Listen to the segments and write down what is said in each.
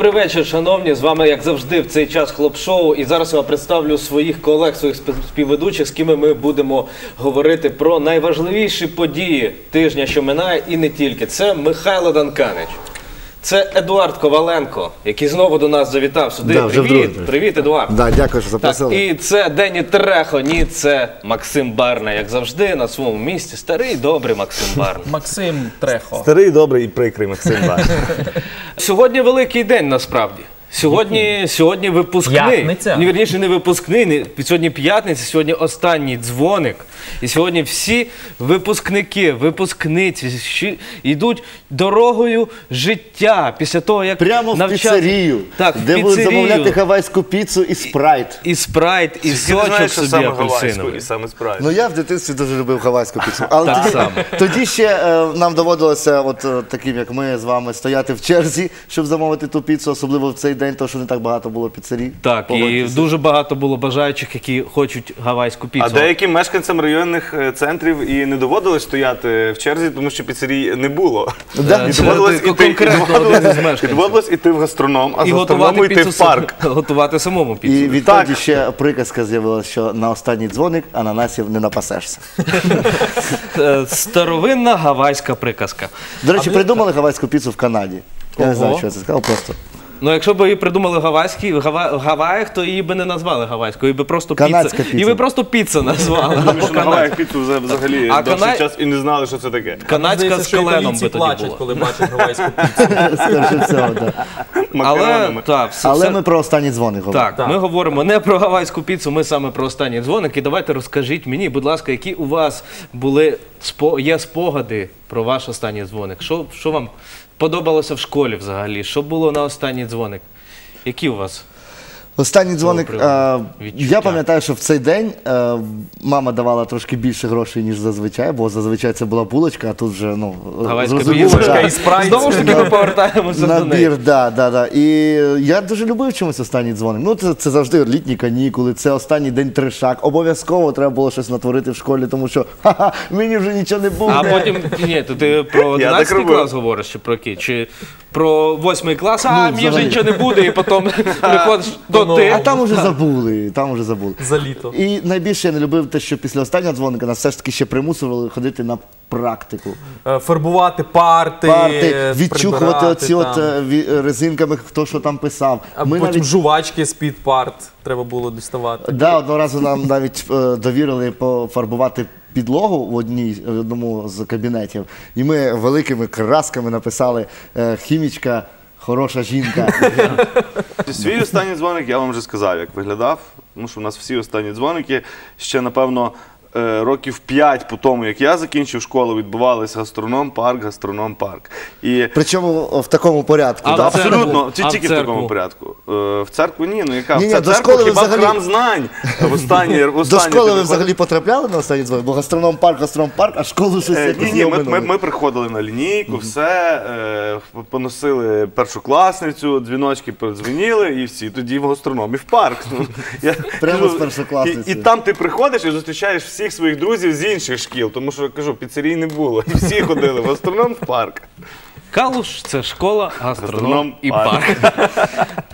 Добрий вечір, шановні. З вами, як завжди, в цей час хлоп-шоу. І зараз я вам представлю своїх колег, своїх спів- співведучих, з ким ми будемо говорити про найважливіші події тижня, що минає, і не тільки. Це Михайло Данканич. Це Едуард Коваленко, який знову до нас завітав сюди. Да, вже Привіт, вдруге. привіт, Едуард. Да, дякую, що Так, запросили. і це Дені Трехо. ні, це Максим Барна, як завжди, на своєму місці. Старий, добрий Максим Барна. Максим Трехо. Старий, добрий і прикрий Максим Бар. Сьогодні великий день насправді. Сьогодні, сьогодні випускний. П'ятниця. Ні, вірніше, не випускний, не, сьогодні п'ятниця, сьогодні останній дзвоник. І сьогодні всі випускники, випускниці щі- йдуть дорогою життя після того, як Прямо в навчаться- піцерію, Так, в де будуть піцерію. замовляти хавайську піцу і спрайт. І спрайт, і Ти не сочок знаєш, що собі саме гавайську апельсиновий. і саме спрайт. Ну я в дитинстві дуже любив хавайську піцу. Але Так тоді, само. тоді ще е, нам доводилося, от е, таким як ми з вами, стояти в черзі, щоб замовити ту піцу, особливо в цей день, тому що не так багато було піцерій. Так, і дуже багато було бажаючих, які хочуть гавайську піцу. А деяким мешканцям районних е, центрів і не доводилось стояти в черзі, тому що піцерій не було. Да. І Це доводилось ти іти, і конкретно один із і мешканців. доводилось іти в гастроном, а і з гастроному йти в парк. готувати самому піцу. І відтоді ще приказка з'явилася, що на останній дзвоник ананасів не напасешся. Е, Старовинна гавайська приказка. До речі, придумали хавайську піцу в Канаді. Я не знаю, Ого. що я це сказав, просто. Ну, якщо б її придумали гавайські, в Гава- в Гаваях, то її би не назвали гавайською, її би просто Канадська піца. піца. Її би просто піца назвали. Тому що на. Гаваях піцу взагалі А довший Кана- час і не знали, що це таке. Канадська Здається, з що коленом італійці би тоді плачуть, була. коли бачать гавайську піцу. Скоріше всього, да. Але, Макаронами. так, все, Але все- ми про останній дзвоник говоримо. Так, Так. ми говоримо не про гавайську піцу, ми саме про останній дзвоник. І давайте розкажіть мені, будь ласка, які у вас були спо- є спогади про ваш останній дзвоник? Що, що вам подобалося в школі взагалі? Що було на останній дзвоник? Які у вас? Останній дзвоник. е, я пам'ятаю, що в цей день е, мама давала трошки більше грошей, ніж зазвичай, бо зазвичай це була булочка, а тут вже ну Гавайська зрозуміло, да. і спрайт. Знову ж таки, ми повертаємося до неї. Набір, да, да, да. І я дуже любив чомусь останній дзвоник. Ну, це, це завжди літні канікули, це останній день тришак. Обов'язково треба було щось натворити в школі, тому що ха-ха, мені вже нічого не буде. А потім ні, то ти про так 11 робив. клас говориш чи про який? Чи про 8 клас, а мені вже взагалі. нічого не буде, і потім приходиш до Ти. А там уже забули, там уже забули. За літо. І найбільше я не любив те, що після останнього дзвоника нас все ж таки ще примусували ходити на практику. Е, Фарбувати парти, Парти, е, відчухувати прибирати оці от там. е, ві- резинками, хто що там писав. А Ми потім навіть жувачки з-під парт треба було діставати. Да, одного разу нам навіть е, довірили пофарбувати підлогу в одній в одному з кабінетів, і ми великими красками написали е, хімічка. Хороша жінка. Свій останній дзвоник я вам вже сказав, як виглядав. Тому що у нас всі останні дзвоники ще, напевно, років 5 по тому, як я закінчив школу, відбувалися гастроном, парк, гастроном, парк. І Причому в такому порядку. А да? в церкву? Абсолютно, А в тільки в церкву? такому порядку. Е, В церкву ні, ну яка Ні-ні, в до церкву школи ви хіба взагалі- храм знань. В останній, в До останній школи ти ви взагалі потрапляли на останній дзвоник? Бо гастроном парк, гастроном парк, а школу щось Е, якось Ні, ні, ми, ми, ми приходили на лінійку, все, е, поносили першокласницю, дзвіночки передзвоніли і всі тоді в гастрономі в парк. Ну, я Прямо кажу, з першокласницею. І, і там ти приходиш і зустрічаєш всіх своїх друзів з інших шкіл, тому що кажу, піцерій не було. Всі ходили в астроном в парк. Калуш це школа, гастроном і парк.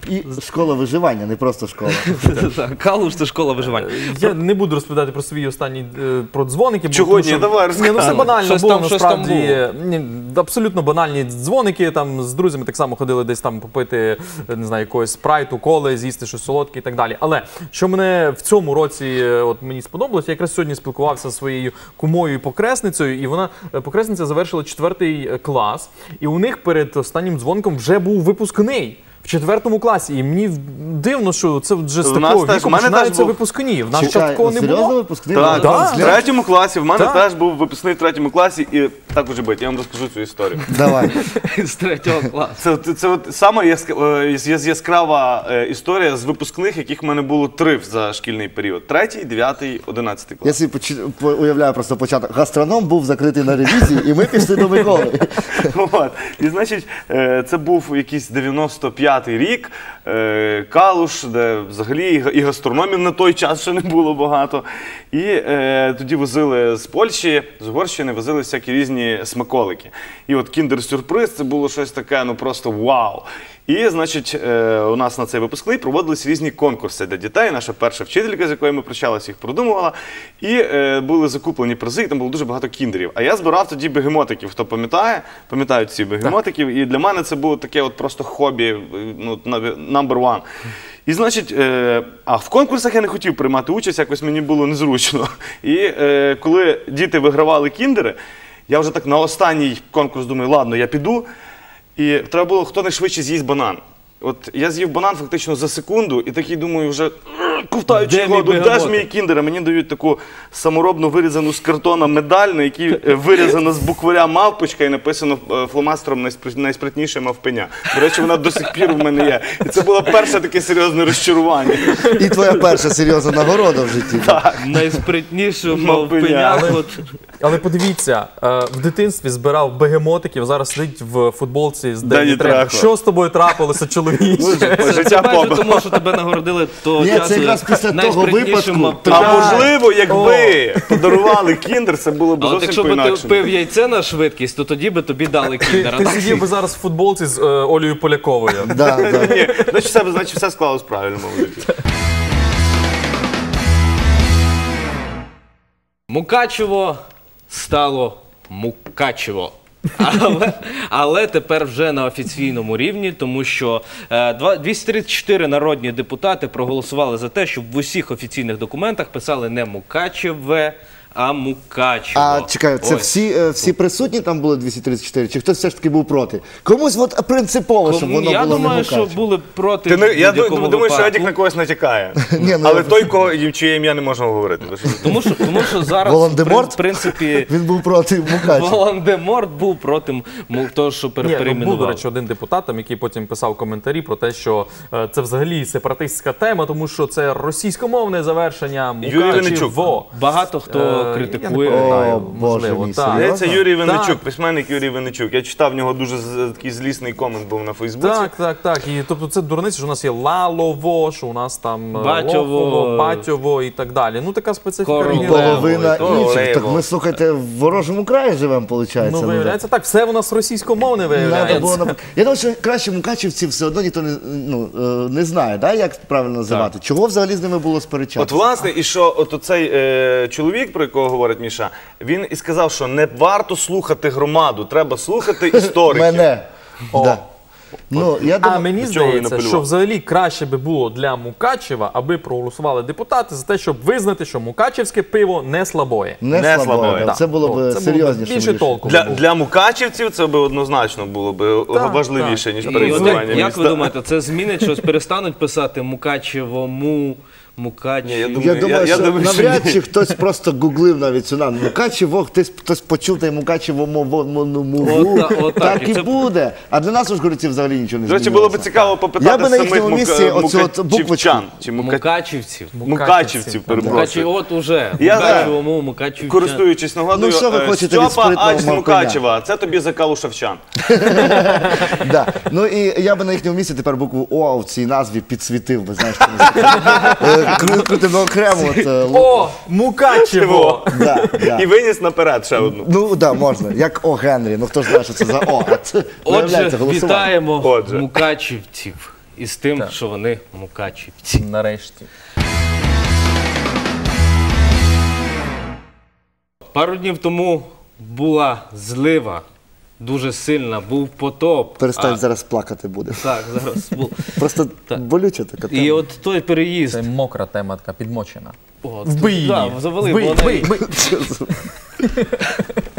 І школа виживання, не просто школа. Так, Калуш це школа виживання. Я не буду розповідати про свій останній е, про дзвоники. бо Чого тому ні? що- Давай, Ні, ну розказуй. банально Щось було там- щось там насправді. Ні, абсолютно банальні дзвоники. Там з друзями так само ходили десь там попити, е, не знаю, якогось спрайту, коли, з'їсти щось солодке і так далі. Але що мене в цьому році е, от мені сподобалось, я якраз сьогодні спілкувався зі своєю кумою і покресницею, і вона е, покресниця завершила четвертий е, клас, і у них перед останнім дзвонком вже був випускний. В четвертому класі, і мені дивно, що це вже з нас такого теж- віку у мене теж починаються був- випускні. В нас Чекай, такого не серйозно було. випускний? Так, Да. в третьому класі в мене Так. теж був випускний в третьому класі, і так уже бить, я вам розкажу цю історію. Давай. З третього класу. Це, це, це от сама яск- е, яс- яскрава е, історія з випускних, яких в мене було три за шкільний період: третій, дев'ятий, одинадцятий Я клас. собі поч- по- уявляю просто початок. Гастроном був закритий на ревізії, і ми пішли до Миколи. От. І значить, е, це був якийсь 95-й рік, е, Калуш, де взагалі і гастрономів на той час ще не було багато. І е, тоді возили з Польщі, з Угорщини возили всякі різні смаколики. І от кіндер-сюрприз це було щось таке, ну просто вау. І, значить, е, у нас на цей випускний проводились різні конкурси для дітей. Наша перша вчителька, з якою ми прощалися, їх продумувала. І е, були закуплені призи, і там було дуже багато кіндерів. А я збирав тоді бегемотиків. Хто пам'ятає, пам'ятають ці бегемотиків. І для мене це було таке от просто хобі, е, ну, number one. І значить, а в конкурсах я не хотів приймати участь, якось мені було незручно. І коли діти вигравали кіндери, я вже так на останній конкурс думаю, ладно, я піду. І треба було хто найшвидше з'їсть банан. От я з'їв банан фактично за секунду, і такий думаю, вже ковтаючи його, мій «Ну, де ж мій кіндер? Мені дають таку саморобно вирізану з картона медаль, на якій е, вирізана з букваря мавпочка і написано е, фломастером найспритніше мавпеня. До речі, вона до сих пір в мене є. І це було перше таке серйозне розчарування. І твоя перша серйозна нагорода в житті. Найспритнішу Мавпеня. мавпеня. от. Але подивіться, е, в дитинстві збирав бегемотиків, зараз сидить в футболці з Дені Трехо. Що з тобою трапилося, чоловіче? Життя Це майже тому, що тебе нагородили це часу. Якраз після того найспритнішим випадку. А можливо, якби подарували кіндер, це було б А от якщо зовсім б ти пив яйце на швидкість, то тоді би тобі дали кіндера. Ти так? сидів би зараз в футболці з е, Олею Поляковою. Да, да. Ні, значить все, значить все склалось правильно, мабуть. Мукачево стало Мукачево. Але, але тепер вже на офіційному рівні, тому що е, два- 234 народні депутати проголосували за те, щоб в усіх офіційних документах писали не Мукачеве, а Мукачево. А чекай, це Ось. всі, е, всі присутні там були 234, чи хтось все ж таки був проти? Комусь от принципово, щоб воно Я було думаю, не що Мукачево. були проти. Ти не, я будь-якому думаю, що випадку. Едік на когось натякає. Ні, ну, Але той, кого, чиє ім'я не можна говорити. Що? Тому що, тому що зараз Волан-де-Морт? в принципі Він був проти Мукачева. Волан-де-Морт був проти м- того, що Ні, ну, був, до речі, один депутат, там, який потім писав коментарі про те, що е, це взагалі сепаратистська тема, тому що це російськомовне завершення Юрій Винничук. Мукачево. Багато хто Критикує. О, Боже мій, серйозно? Здається, Юрій Винничук, письменник Юрій Винничук. Я читав в нього дуже з- такий злісний комент був на Фейсбуці. Так, так, так. І тобто це дурниця, що у нас є Лалово, що у нас там е, Батьово. Лохово, Батьово і так далі. Ну така специфіка Королево. регіону. Половина інших. Так ми, слухайте, в ворожому краї живемо, виходить. Ну, виявляється так, все у нас російськомовне Надо виявляється. нап- Я думаю, що краще мукачівці все одно ніхто не, ну, е, не знає, да, як правильно називати. Чого взагалі з ними було От власне, і що от оцей е, чоловік, про якого говорить Міша, він і сказав, що не варто слухати громаду, треба слухати істориків. Мене. Да. Ну, я А думаю, мені чого він здається, апелював? що взагалі краще би було для Мукачева, аби проголосували депутати за те, щоб визнати, що мукачевське пиво не слабоє. не, не слабо. слабо, да. Це було б це серйозніше. більше толку. Для, для мукачівців це би однозначно було б важливіше, ніж І от перейменування як, як міста. ви думаєте, це змінить щось? Перестануть писати Мукачево, му, Мукачево? Ні, я думаю, Я думаю, я що думаю, навряд чи хтось просто гуглив навіть цю назву. Мукачево, хтось, хтось почув та й Мукачево мову. Ота- отак. Так І буде. А для нас, ужгородців, взагалі нічого не До речі, було б цікаво попитати Я би на їхньому місці оцю от буквочку. Чи. Мукачівців. Мукачівців, перепрошую. От уже. Я, Мукачево, Мукачівчан. Користуючись нагодою, Ну, що ви е, хочете Стьопа Ач з? Мукачева, це тобі за Калушевчан. Да. Ну і я би на їхньому місці тепер букву О в цій назві підсвітив би, знаєш, крутимо окремо. От, е, О, Мукачево! да, да. І виніс наперед ще одну. Ну так, да, можна. Як О Генрі. Ну хто ж знає, що це за О. А це, Отже, виявляється, голосування. вітаємо Отже. мукачівців із тим, що вони мукачівці. Нарешті. Пару днів тому була злива, дуже сильна, був потоп. Перестань А, зараз плакати буде. Так, зараз був. Просто Так. болюча така І тема. от той переїзд. Це мокра тема, така підмочена. О, Вбий її! Да, завали, Вбий, вона- вбий, вбий.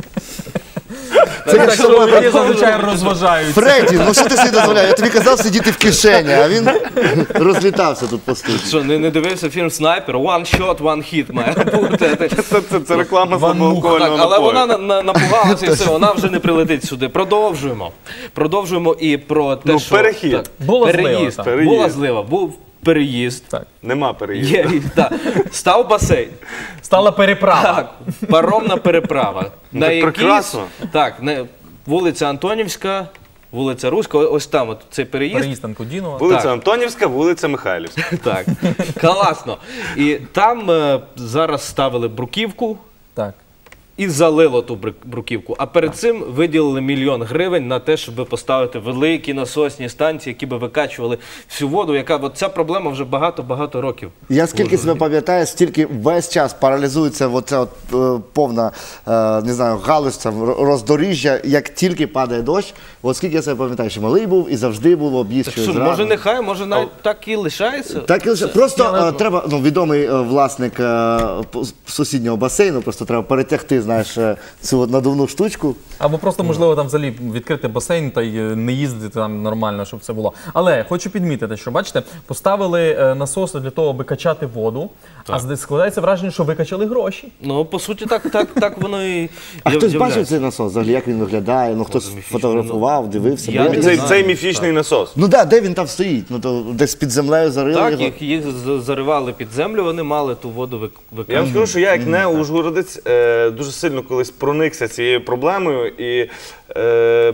Це Так, що ви вони зазвичай розважають. Фредді, ну що ти собі дозволяєш? Я тобі казав сидіти в кишені, а він розлітався тут по студії. Що, не, не дивився фільм Снайпер? One shot, one hit має бути. Це, це, це реклама Ван Мух, слабоалкогольного але напою. вона на- на- напугалася і все, вона вже не прилетить сюди. Продовжуємо. Продовжуємо і про те, Ну, що перехід. Так, Була злива, переїзд. так. Переїзд. Була злива, був переїзд. Так. Нема переїзду. Є, так. Став басейн. Стала переправа. Так, паромна переправа. на так якій- прекрасно. Так, не, вулиця Антонівська, вулиця Руська, о- ось там от цей переїзд. Переїзд Анкудінова. Вулиця Так. Антонівська, вулиця Михайлівська. Так, класно. І там е, зараз ставили бруківку. Так. І залило ту бруківку. А перед цим виділили мільйон гривень на те, щоб поставити великі насосні станції, які би викачували всю воду, яка от ця проблема вже багато-багато років. Я скільки себе пам'ятаю, стільки весь час паралізується оця от, е, повна е, не знаю, галузь, роздоріжжя, як тільки падає дощ. От скільки я себе пам'ятаю, що малий був і завжди був об'їзд. Через що, може, нехай, може навіть так і лишається. Так і лише просто е, треба ну відомий е, власник е, п- сусіднього басейну. Просто треба перетягти, знаєш, е, цю от надувну штучку. Або просто можливо там взагалі відкрити басейн та й е, не їздити там нормально, щоб це було. Але хочу підмітити, що бачите, поставили е, насоси для того, аби качати воду. А зде- складається враження, що викачали гроші. Ну, по суті, так, так, так воно і А хтось бачив цей насос? Взагалі, як він виглядає? Ну хтось фотографував, дивився. я Бо не Цей, знаю. цей міфічний насос. Ну так, де він там стоїть? Ну то десь під землею зарили Так, його. їх, їх з- заривали під землю, вони мали ту воду вик- Я вам викачувати. скажу, що я як не ужгородець е, дуже сильно колись проникся цією проблемою. І е,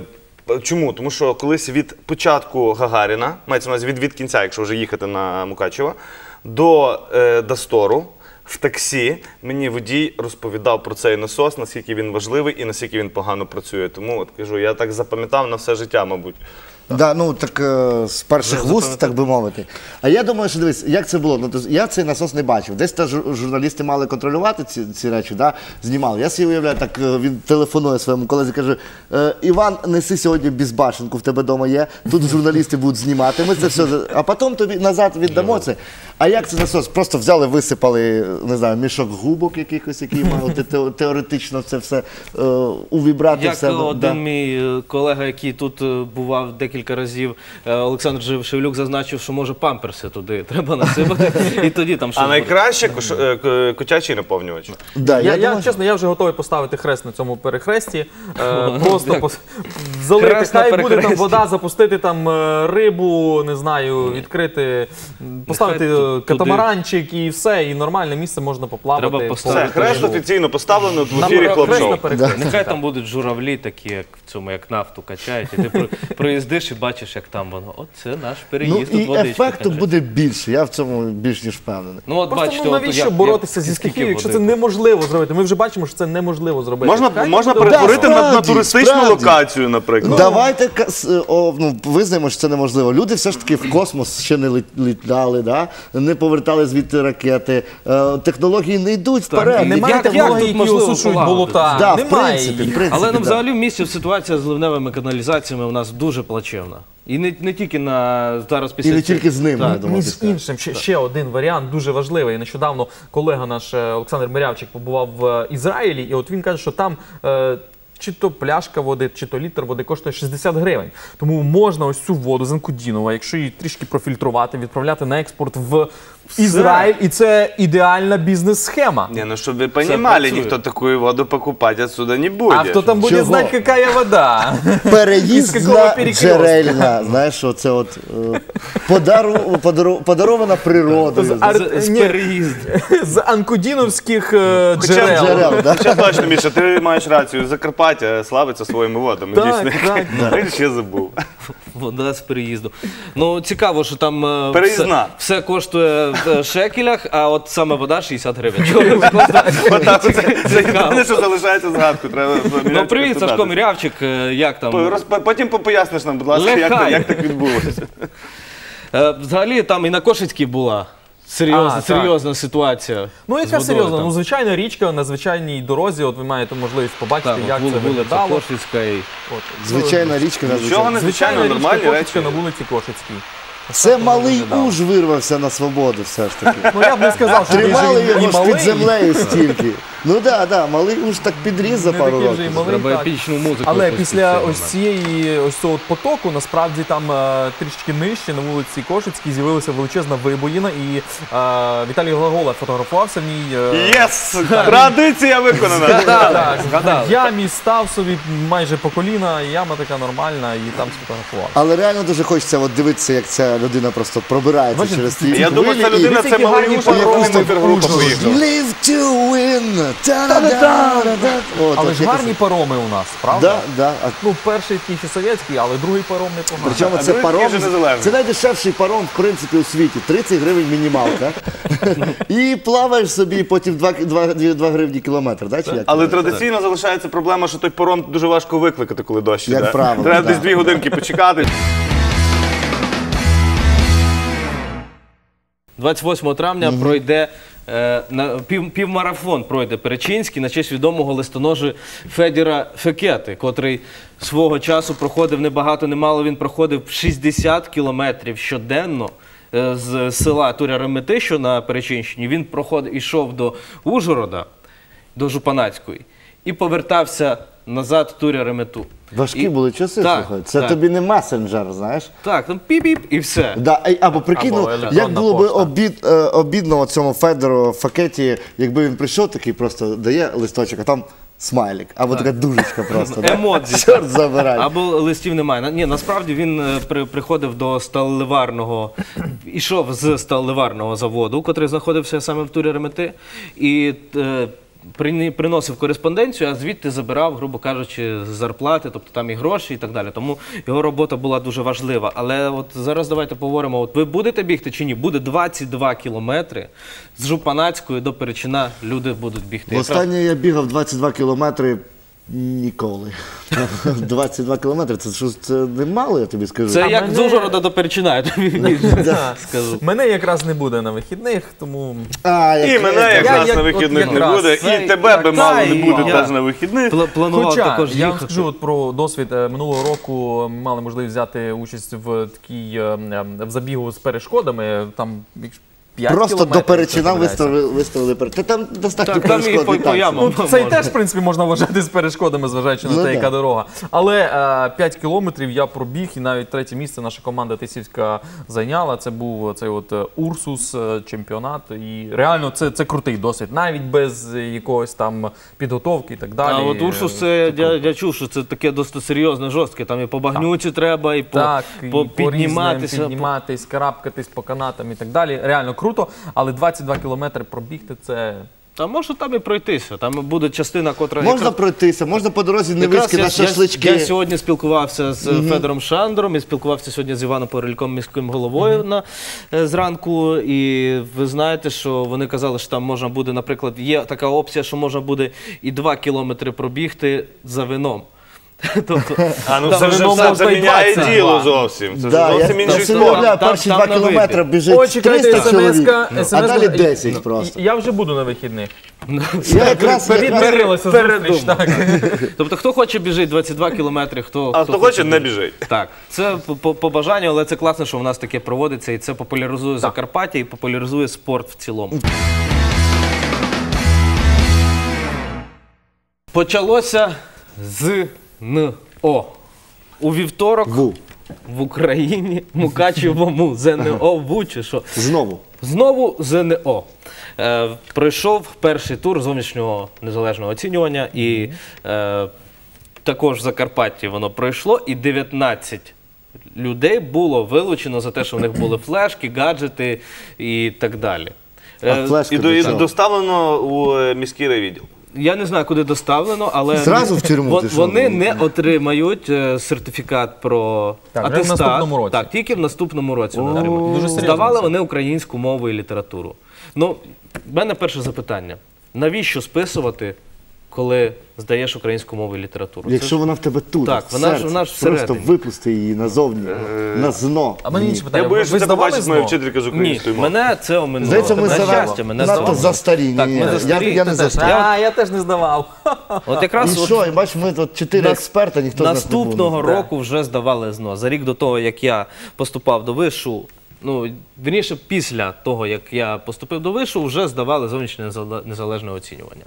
чому? Тому що колись від початку Гагаріна, мається на увазі від, від кінця, якщо вже їхати на Мукачево, до е, Дастору. В таксі мені водій розповідав про цей насос, наскільки він важливий і наскільки він погано працює. Тому от кажу, я так запам'ятав на все життя, мабуть. Да, ну так е, з перших вуст, так би мовити. А я думаю, що дивись, як це було? Ну, то, я цей насос не бачив. Десь та жур- журналісти мали контролювати ці, ці речі, да? знімали. Я собі уявляю, так е, він телефонує своєму колезі, каже: е, Іван, неси сьогодні безбашенку, в тебе вдома є. Тут журналісти будуть знімати. Ми це все, за- а потім тобі назад віддамо це. А як це насос? Просто взяли, висипали, не знаю, мішок губок якихось, який мав те- те- теоретично це все е, увібрати в Як себе. один Да. мій е, колега, який тут е, бував декілька разів, е, Олександр Шевлюк зазначив, що може памперси туди треба насипати, і тоді там щось А найкраще кош, е, котячий наповнювач. Да, Я, я, думаю, чесно, я вже готовий поставити хрест на цьому перехресті. Е, просто пос- залити, Хрест на хай буде там перехресті. вода, запустити там е, рибу, не знаю, відкрити, м, поставити Нехай е, катамаранчик і все, і нормальне місце можна поплавати. Треба поставити. Все, хрест офіційно поставлено в Нам ефірі хрест на хлоп-шоу. перехресті. Нехай там будуть журавлі, такі, як в цьому, як нафту качають, і ти про- проїздиш і бачиш, як там воно. От це наш Ну переїзд, тут і водичка. ефекту каже. буде більше. Я в цьому більш ніж впевнений. Ну от Просто бачите, ну, от навіщо як- боротися як- зі скільки стихією, якщо це неможливо зробити? Ми вже бачимо, що це неможливо зробити. Можна, Хай можна буде- перетворити на, на справді, туристичну справді. локацію, наприклад. Давайте ка- с- о, ну, визнаємо, що це неможливо. Люди все ж таки в космос ще не лет- літали, да? не повертали звідти ракети. Е, технології не йдуть вперед. Немає Як- як технологій, тут які можливо осушують полагодити? болота. Да, в Немає принципі, їх. в принципі, Але ну, да. взагалі в місті ситуація з ливневими каналізаціями у нас дуже плачевна. І не, не тільки на зараз після І не тільки з ним, я Так. Ні з після. іншим, ще, ще один варіант дуже важливий. Нещодавно колега наш е, Олександр Мирявчик побував в е, Ізраїлі, і от він каже, що там. е, Чи то пляшка води, чи то літр води коштує 60 гривень. Тому можна ось цю воду з Анкудінова, якщо її трішки профільтрувати, відправляти на експорт в Ізраїль, і це ідеальна бізнес-схема. Не, ну чтобы вы понимали, працює. никто такую воду покупать отсюда не будет. А хто там буде Чого? знати, яка вода? Переїзд Із якого на перекрестка? джерельна. Знаєш, оце от е, подару, подару, подарована природою. З ар- ні. З анкудіновських е, Хоча джерел. Джерел, да? Хоча точно, Міша, ти маєш рацію. Закарпаття славиться своїми водами. Так, дійсно. так, Я ще забув. Вода з переїзду. Ну цікаво, що там е, Переїзна. Все, все коштує в шекелях, а от саме вода 60 гривень. Чого ви складаєте? Отак, оце це Цікаво. єдине, що залишається згадку. Треба Ну привіт. Сашко Мірявчик. е, Як там? Потім поясниш нам, будь ласка, як, Лехай. як так відбулося. Е, Взагалі там і на Кошицькій була серйозна, А, так. серйозна ситуація. Ну, з яка водою серйозна? там. Ну, звичайна річка на звичайній дорозі. От ви маєте можливість побачити, Так, як от це вулиця виглядало. Кошицька і От. Звичайна річка Нічого надзвичайна. не Звичайна звичайно, річка нормальні Кошицька речі. на вулиці Кошицькій. Це малий уж вирвався на свободу все ж таки. Ну я б не сказав, що Тримали він і- і його ж малий. під землею стільки. Ну так, да, да, малий уж так підріс за Не пару такий вже і років. малий. треба так. епічну музику. Але якусь після під ось цієї ось цього от потоку, насправді там е, трішки нижче на вулиці Кошицькій з'явилася величезна вибоїна, і е, Віталій Глагола фотографувався в ній. е, Єс! Традиція виконана. Так, Згадали. в ямі став собі майже по коліна, яма така нормальна, і там сфотографував. Але реально дуже хочеться от дивитися, як ця людина просто пробирається Бачите, через ці Я думаю, ця хвилі і- людина це Дивіться, які гарні поїхала. Live to win! От, Але от ж якось- гарні пароми у нас, правда? Да, да. А Ну, перший такий ще совєтський, але другий паром непоганий. Причому це другий паром, незалежний. це найдешевший паром, в принципі, у світі. 30 гривень мінімалка. І плаваєш собі потім 2, 2, 2 гривні кілометр. Да, чи як? Але традиційно залишається проблема, що той паром дуже важко викликати, коли дощ Як іде. правило, Треба да. десь дві годинки почекати. 28 травня пройде на пів, півмарафон пройде Перечинський на честь відомого листоножі Федіра Фекети, котрий свого часу проходив небагато, немало. Він проходив 60 кілометрів щоденно. е, З села Туря Ремети, що на Перечинщині, він проходив, ішов до Ужгорода, до Жупанацької, і повертався назад Туря Ремету. Важкі І- були часи, Так, слухай. Це так. тобі не месенджер, знаєш. Так, там піп-піп і все. Да, або прикинь, Або ну, електронна як було би пошта. обід, е, обідно цьому Федору Факеті, якби він прийшов такий, просто дає листочок, а там смайлик, або така дужечка просто. да? Емодзі. Чорт забирай. Або листів немає. На- Ні, насправді він е, при, приходив до сталеливарного, ішов з сталеливарного заводу, котрий знаходився саме в турі Ремети, і е, приносив кореспонденцію, а звідти забирав, грубо кажучи, зарплати, тобто там і гроші і так далі. Тому його робота була дуже важлива. Але от зараз давайте поговоримо: от ви будете бігти чи ні? Буде 22 кілометри з Жупанацької до Перечина. Люди будуть бігти. Останнє я бігав 22 кілометри ніколи. 22 кілометри, це що це немало, я тобі скажу. Це А як з мене- Ужгорода до Перечина, я тобі скажу. Мене якраз не буде на вихідних, тому А, І як- мене Я- якраз як- на от вихідних не якраз буде, це- і тебе би так, мало та, не і буде я. теж на вихідних. Пла- Планував Хоча, також я вам їхати. скажу от про досвід е, минулого року. Ми мали можливість взяти участь в такій е, е, в забігу з перешкодами. Там 5 Просто до перечина виставили, виставили перед. Та там достатньо Так, там і по- і по так ямам. Ну, це й Можна. теж, в принципі, можна вважати з перешкодами, зважаючи на Ну, те, да. яка дорога. Але е, 5 кілометрів я пробіг, і навіть третє місце наша команда Тисівська зайняла. Це був цей от е, Урсус е, чемпіонат. І реально це, це крутий досвід, навіть без якогось там підготовки і так далі. А от Урсус, це я, я чув, що це таке досить серйозне, жорстке. Там і по багнюці треба, і по, Так, по і по підніматися. різним підніматись, карабкатись по канатам і так далі. Реально круто, але 22 кілометри пробігти це. Та може там і пройтися. Там буде частина, котра Можна якраз- пройтися, можна по дорозі Якраз невиски я, на шашлички. Я, я сьогодні спілкувався з Федором Шандром і спілкувався сьогодні з Іваном Порельком, міським головою на е, зранку. І ви знаєте, що вони казали, що там можна буде, наприклад, є така опція, що можна буде і 2 кілометри пробігти за вином. Тобто, А ну це вже все заміняє діло зовсім. Це Да, ж я, зовсім я інший собі спорт. Там- перші там 2 на кілометри біжить Ой, 300 чоловік, смс-ка, а далі 10 просто. Я вже буду на вихідних. Я якраз, якраз Відмирилися зустріч, так. тобто, хто хоче біжить 22 кілометри, хто, А хто хоче, не біжить. Так, це по, по, по бажанню, але це класно, що в нас таке проводиться, і це популяризує Закарпаття і популяризує спорт в цілому. Почалося з НО. У вівторок Ву. в Україні Мукачевому ЗНО ВУ чи що. Знову. Знову ЗНО. Е, пройшов перший тур зовнішнього незалежного оцінювання, і е, також в Закарпатті воно пройшло, і 19 людей було вилучено за те, що в них були флешки, гаджети і так далі. А Е, флешка І до- до і чого? доставлено у е, міський райвідділ. Я не знаю, куди доставлено, але Зразу в тюрму вон- ти що? вони не отримають е, сертифікат про Так, вже в атестат. наступному році. Так, тільки в наступному році вони отримають. Дуже серйозно Здавали це. вони українську мову і літературу. Ну, в мене перше запитання: навіщо списувати, коли здаєш українську мову і літературу? Якщо вона в тебе тут, Так, в вона ж- серці, вона ж просто всередині. випусти її назовні, на зно. А мене Ні. інше питання. Я боюся, ви що здавали побачить моя вчителька з Ні, української мови. мене це оминуло. Здається, ми на за- щастя, мене надто застарі. Так, Ні, ми ні, застарі, я, я не ти застарі. А, я теж не здавав. От якраз І от- що, і бачиш, ми тут чотири Нас- експерта, ніхто з нас не Наступного року вже здавали ЗНО. За рік до того, як я поступав до вишу, ну вірніше, після того, як я поступив до вишу, вже здавали зовнішнє незале- незалежне оцінювання.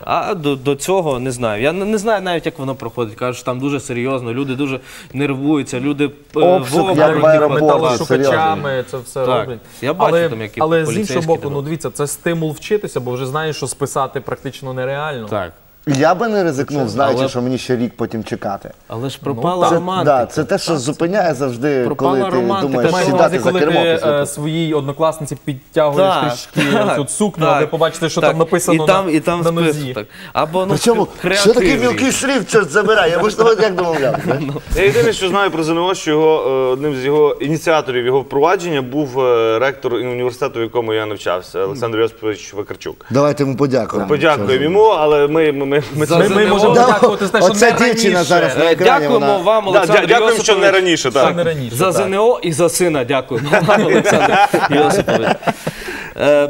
А до, до цього не знаю. Я не, знаю навіть, як воно проходить. Кажуть, що там дуже серйозно, люди дуже нервуються, люди е, Обшук, як в аеропорту. металошукачами, це все Так. роблять. Я бачу але, там, які але з поліцейські іншого боку, там. ну дивіться, це стимул вчитися, бо вже знаєш, що списати практично нереально. Так. Я би не ризикнув, знаючи, Але- що мені ще рік потім чекати. Але ж пропала Це, романтика. да, це те, що зупиняє завжди, Пропала коли ти романтика. думаєш Ти Маєш на увазі, сідати за коли кермо ти після е, того. своїй однокласниці підтягуєш Так, трішки так, цю сукню, так, а ви побачите, що так. там написано і там, на, і там на список, нозі. Так. Або ну, Причому, що такий креативний. мілкий шрифт, чорт забирає? Я можливо як домовляв. Я єдине, що знаю про ЗНО, що його е, одним з його ініціаторів його впровадження був е, ректор університету, в якому я навчався, Олександр Йосипович Вакарчук. Давайте йому подякуємо. Подякуємо йому, але ми, ми, ми, ми За Ми, ми ЗНО. можемо Да, дякувати за те, що не дівчина раніше. зараз на Е, екрані. Дякуємо вона... вам, Да, Олександр дя- дякуємо, що не раніше. Так. не раніше. За так. ЗНО і за сина дякуємо вам, Олександр Йосипович. Е,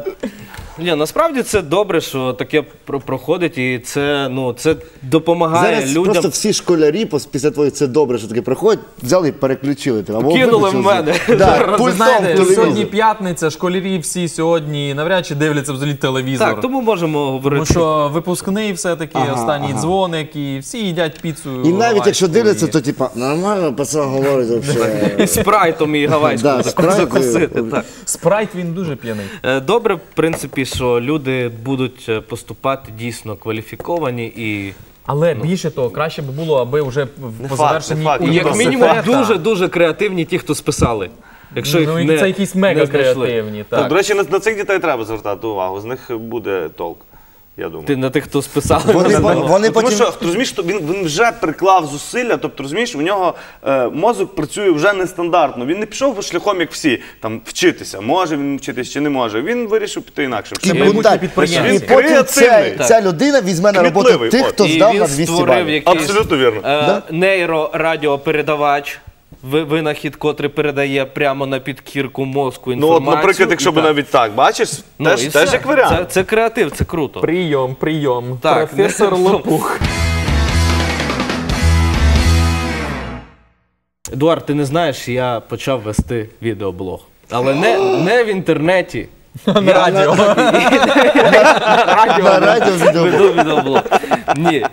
ні, насправді це добре, що таке про- проходить, і це, ну, це допомагає Зараз людям. просто всі школярі пос- після твоїх це добре, що таке приходять, взяли і переключили тебе. Або Кинули виключили в мене. звук. Да, Зараз, Ви пультом знаєте, телевізор. сьогодні п'ятниця, школярі всі сьогодні навряд чи дивляться взагалі телевізор. Так, тому можемо говорити. Тому що випускний все-таки, Ага, останній ага. дзвоник, і всі їдять піцу. І навіть якщо гавайську, дивляться, і- то типа нормально пацан говорить І взагалі. спрайтом і гавайською Да, таку спрайт, закусити. е, Так. Спрайт він дуже п'яний. Е, Добре, в принципі, що люди будуть е, поступати дійсно кваліфіковані і Але більше того, краще б було, аби вже по завершенні факт. Як мінімум дуже дуже креативні ті, хто списали. Якщо їх Ну, не, це якісь мега креативні. Так, Так. До речі, на, на цих дітей треба звертати увагу. З них буде толк. Я думаю. Ти на тих, хто списали. Вони, вони Ну, тому потім. що ти розумієш, що він, він вже приклав зусилля, тобто розумієш, у нього е, мозок працює вже нестандартно. Він не пішов шляхом, як всі, там вчитися. Може він вчитись чи не може. Він вирішив піти інакшим І, Він потім ця, ця людина візьме на роботу тих, хто І здав він на 200 створив балів. Абсолютно вірно. е, нейрорадіопередавач. Ви- Винахід, котрий передає прямо на підкірку мозку Ну, інформацію. от, наприклад, якщо і б так. навіть так, бачиш, Ну, теж, і теж все. як варіант. Це, це креатив, це круто. Прийом, прийом. Так, Професор не- Лопух. Едуард, ти не знаєш, я почав вести відеоблог. Але не, не в інтернеті. На радіо. На радіо відео. Веду відеоблог. Ні.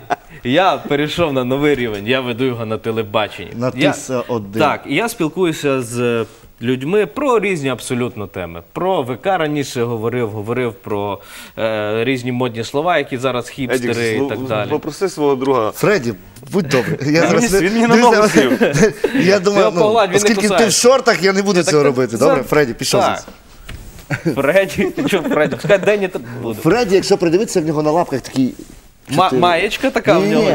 Я перейшов на новий рівень, я веду його на телебаченні. На я, тис один. Так, і я спілкуюся з людьми про різні абсолютно теми. Про ВК раніше говорив, говорив про е, різні модні слова, які зараз хіпстери Едік, і так слу- далі. попроси свого друга. Фредді, будь добрий. Я зараз не- він мені на дивися, ногу сів. Я думаю, Його погладь, ну, він не оскільки ти в шортах, я не буду цього робити. Добре, Фредді, пішов. Так. Фредді, ти що, Фредді? Пускай Денні тут буде. Фредді, якщо придивитися, в нього на лапках такі. Ма- маєчка така в Ні, нього.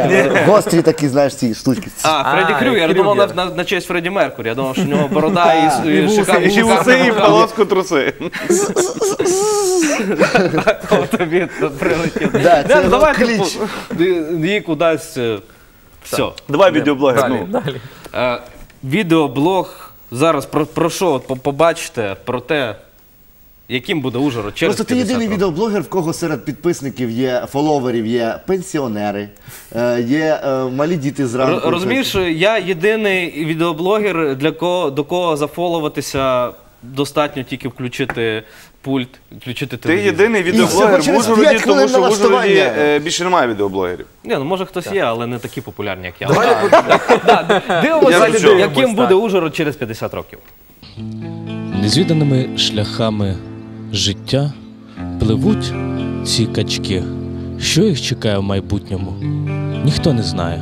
гострі такі, знаєш, ці штучки. А, Фредді А, Крюгер. Я думав на, на, на честь Фредді Меркурі. Я думав, що в нього борода і, і, І шикарні І вуси, і в полоску труси. тобі прилетів. Да, це його давай кліч. її кудись. е, Все. Давай відеоблогер. Далі, Ну. далі. Е, Відеоблог зараз про, про що от по- побачите, про те, яким буде Ужгород через Просто ти 50 єдиний років. відеоблогер, в кого серед підписників є фоловерів, є пенсіонери, е, є е, малі діти зранку. Ро- Розумієш, я єдиний відеоблогер, для кого до кого зафоловатися достатньо тільки включити пульт, включити Ти телевізор. єдиний відеоблогер в через Ужгороді, п'ять тому хвилин що в Ужгороді налаштування. е, більше немає відеоблогерів. Ні, ну може хтось є, але не такі популярні, як я. Давай Да, Я Дивимося, яким буде Ужгород через 50 років. Незвіданими шляхами життя пливуть ці качки. Що їх чекає в майбутньому? Ніхто не знає.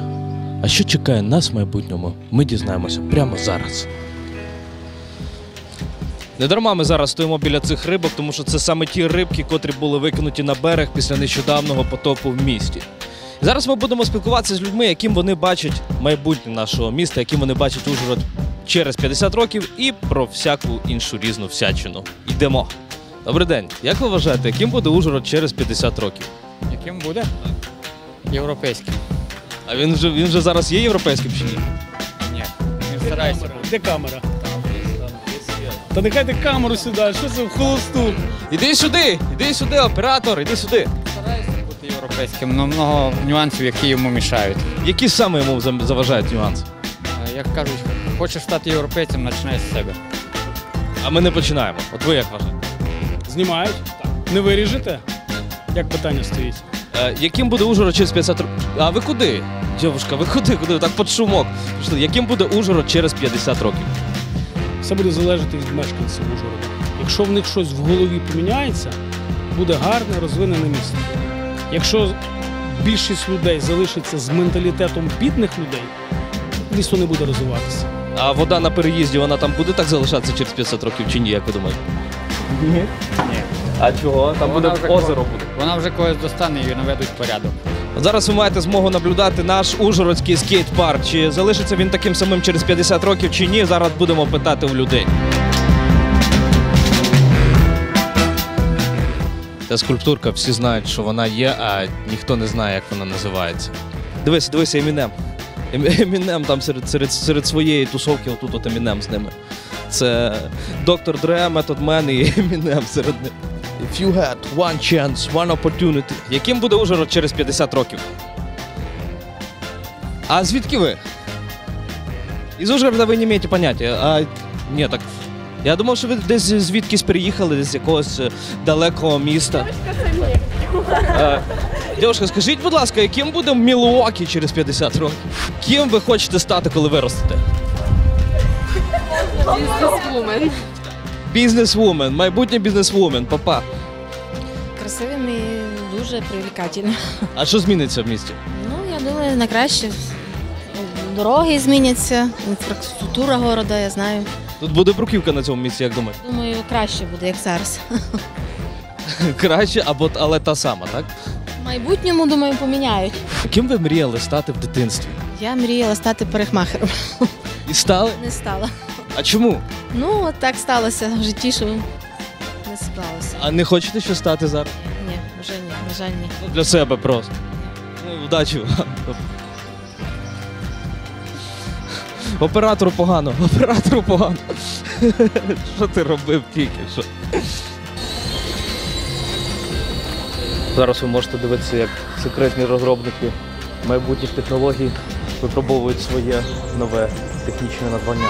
А що чекає нас в майбутньому, ми дізнаємося прямо зараз. Недарма ми зараз стоїмо біля цих рибок, тому що це саме ті рибки, котрі були викинуті на берег після нещодавнього потопу в місті. Зараз ми будемо спілкуватися з людьми, яким вони бачать майбутнє нашого міста, яким вони бачать Ужгород через 50 років і про всяку іншу різну всячину. Йдемо. Добрий день. Як ви вважаєте, яким буде Ужгород через 50 років? Яким буде? Європейським. А він вже він вже зараз є європейським чи ні? Ні. Він старається. Де камера? Та нехай ти камеру сюди, що це в холосту? Іди сюди, іди сюди, оператор, іди сюди. Старається бути європейським, але много нюансів, які йому мішають. Які саме йому заважають нюанси? Е, Як кажуть, хочеш стати європейцем, починай з себе. А ми не починаємо. От ви як вважаєте? Знімають? Не виріжете? Як питання стоїть? Е, яким буде Ужгород через 50 років? А ви куди? Дівушка, ви куди? Куди? Ви Так під шумок. Пішли. Яким буде Ужгород через 50 років? Все буде залежати від мешканців Ужгорода. Якщо в них щось в голові поміняється, буде гарне, розвинене місто. Якщо більшість людей залишиться з менталітетом бідних людей, місто не буде розвиватися. А вода на переїзді, вона там буде так залишатися через 50 років чи ні, як ви думаєте? Ні. Ні. А чого? Там буде вже озеро буде. Вона вже когось достане і наведуть порядок. Зараз ви маєте змогу наблюдати наш Ужгородський скейт-парк. Чи залишиться він таким самим через 50 років чи ні? Зараз будемо питати у людей. Та скульптурка, всі знають, що вона є, а ніхто не знає, як вона називається. Дивись, дивись, Емінем. Ем- Емінем там серед, серед, серед своєї тусовки, отут от Емінем з ними. Це доктор Дре, Метод Мен і Емінем серед них. If you had one chance, one opportunity. Яким буде Ужгород через 50 років? А звідки ви? Із Ужгорода ви не маєте поняття. А ні, так. Я думав, що ви десь звідкись переїхали, десь з якогось е, далекого міста. Е, Дівчинка, скажіть, будь ласка, яким буде Мілуокі через 50 років? Ким ви хочете стати, коли виростете? Бізнесвумен. Бізнесвумен, майбутній бізнесвумен, папа. Красивим і дуже привлекательним. А що зміниться в місті? Ну, я думаю, на краще. Дороги зміняться, інфраструктура города, я знаю. Тут буде бруківка на цьому місці, як думаєте? Думаю, краще буде, як зараз. Краще, або але та сама, так? В майбутньому, думаю, поміняють. Ким ви мріяли стати в дитинстві? Я мріяла стати парикмахером. І стали? Не стала. А чому? Ну, от так сталося в житті, що не склалося. А не хочете що стати зараз? Ні, вже ні, на жаль, ні. Ну, для себе просто. Ну, удачі вам. Оператору погано, оператору погано. Що ти робив тільки? Що? Зараз ви можете дивитися, як секретні розробники майбутніх технологій випробовують своє нове технічне надбання.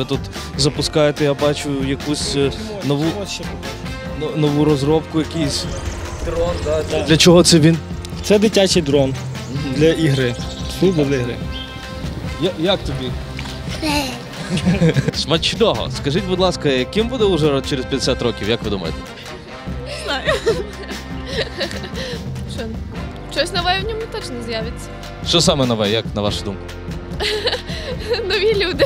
Ви тут запускаєте, я бачу, якусь е, нову, нову розробку, якийсь дрон. Да? Для чого це він? Це дитячий дрон для ігри. Суто для ігри. Я, як тобі? Смачного. Скажіть, будь ласка, яким буде Ужгород через 50 років, як ви думаєте? Не Що? Щось нове в ньому точно з'явиться. Що саме нове, як на вашу думку? Нові люди.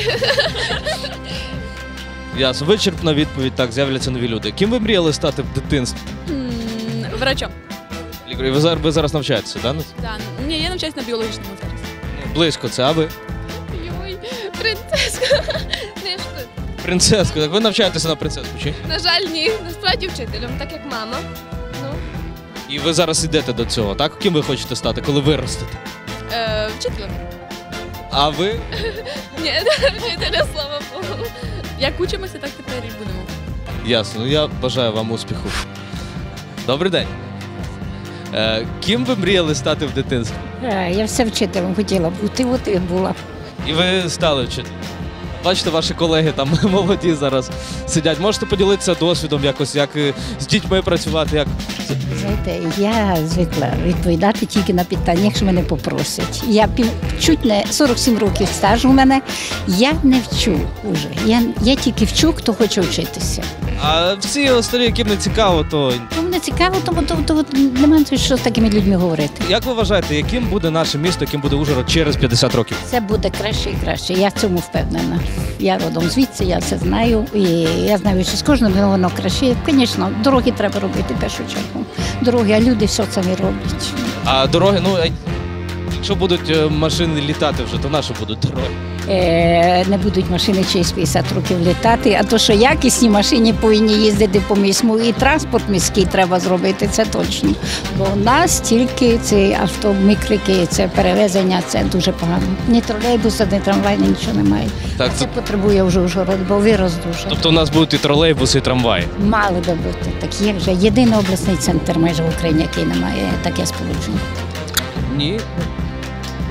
Ясно, вичерпна відповідь, так, з'являться нові люди. Ким ви мріяли стати в дитинстві? М, Врачом. Лікарі, ви зараз, ви зараз навчаєтеся, так? Да. Ні, я навчаюсь на біологічному зараз. Близько це, а ви? Йой, принцеска. Не шкода. Принцеску, так ви навчаєтеся на принцеску, чи? На жаль, ні. Насправді вчителем, так як мама. Ну, І ви зараз йдете до цього, так? Ким ви хочете стати, коли виростете? е, вчителем. А ви? Ні, вчителя, слава Богу. Як учимося, так тепер і будемо. Ясно, ну я бажаю вам успіху. Добрий день. Е, ким ви мріяли стати в дитинстві? Е, Я все вчителем хотіла бути, от і була. І ви стали вчителем. Бачите, ваші колеги там молоді зараз сидять. Можете поділитися досвідом якось, як е, з дітьми працювати, як Знаєте, я звикла відповідати тільки на питання, якщо мене попросять. Я пів чуть не 47 років стажу у мене. Я не вчу уже. Я, я тільки вчу, хто хоче вчитися. А всі остальні, яким не цікаво, то Тому не цікаво, тому то, то, то, немає що з такими людьми говорити. як ви вважаєте, яким буде наше місто, яким буде Ужгород через 50 років? Це буде краще і краще. Я в цьому впевнена. Я родом звідси, я це знаю. І я знаю, що з кожним воно краще. Звісно, дороги треба робити в першу чергу. Дороги, а люди все самі роблять. А дороги, ну якщо будуть е, машини літати вже, то наші будуть дороги. Е, не будуть машини через 50 років літати, а то, що якісні машини повинні їздити по місцю, і транспорт міський треба зробити, це точно. Бо у нас тільки ці автомікрики, це перевезення, це дуже погано. Ні тролейбуса, ні трамвай, ні нічого немає. Так, Це потребує вже Ужгород, бо вирос дуже. тобто у нас будуть і тролейбуси, і трамваї. Мали би бути. Так є вже єдиний обласний центр майже в Україні, який не має таке сполучення. Ні.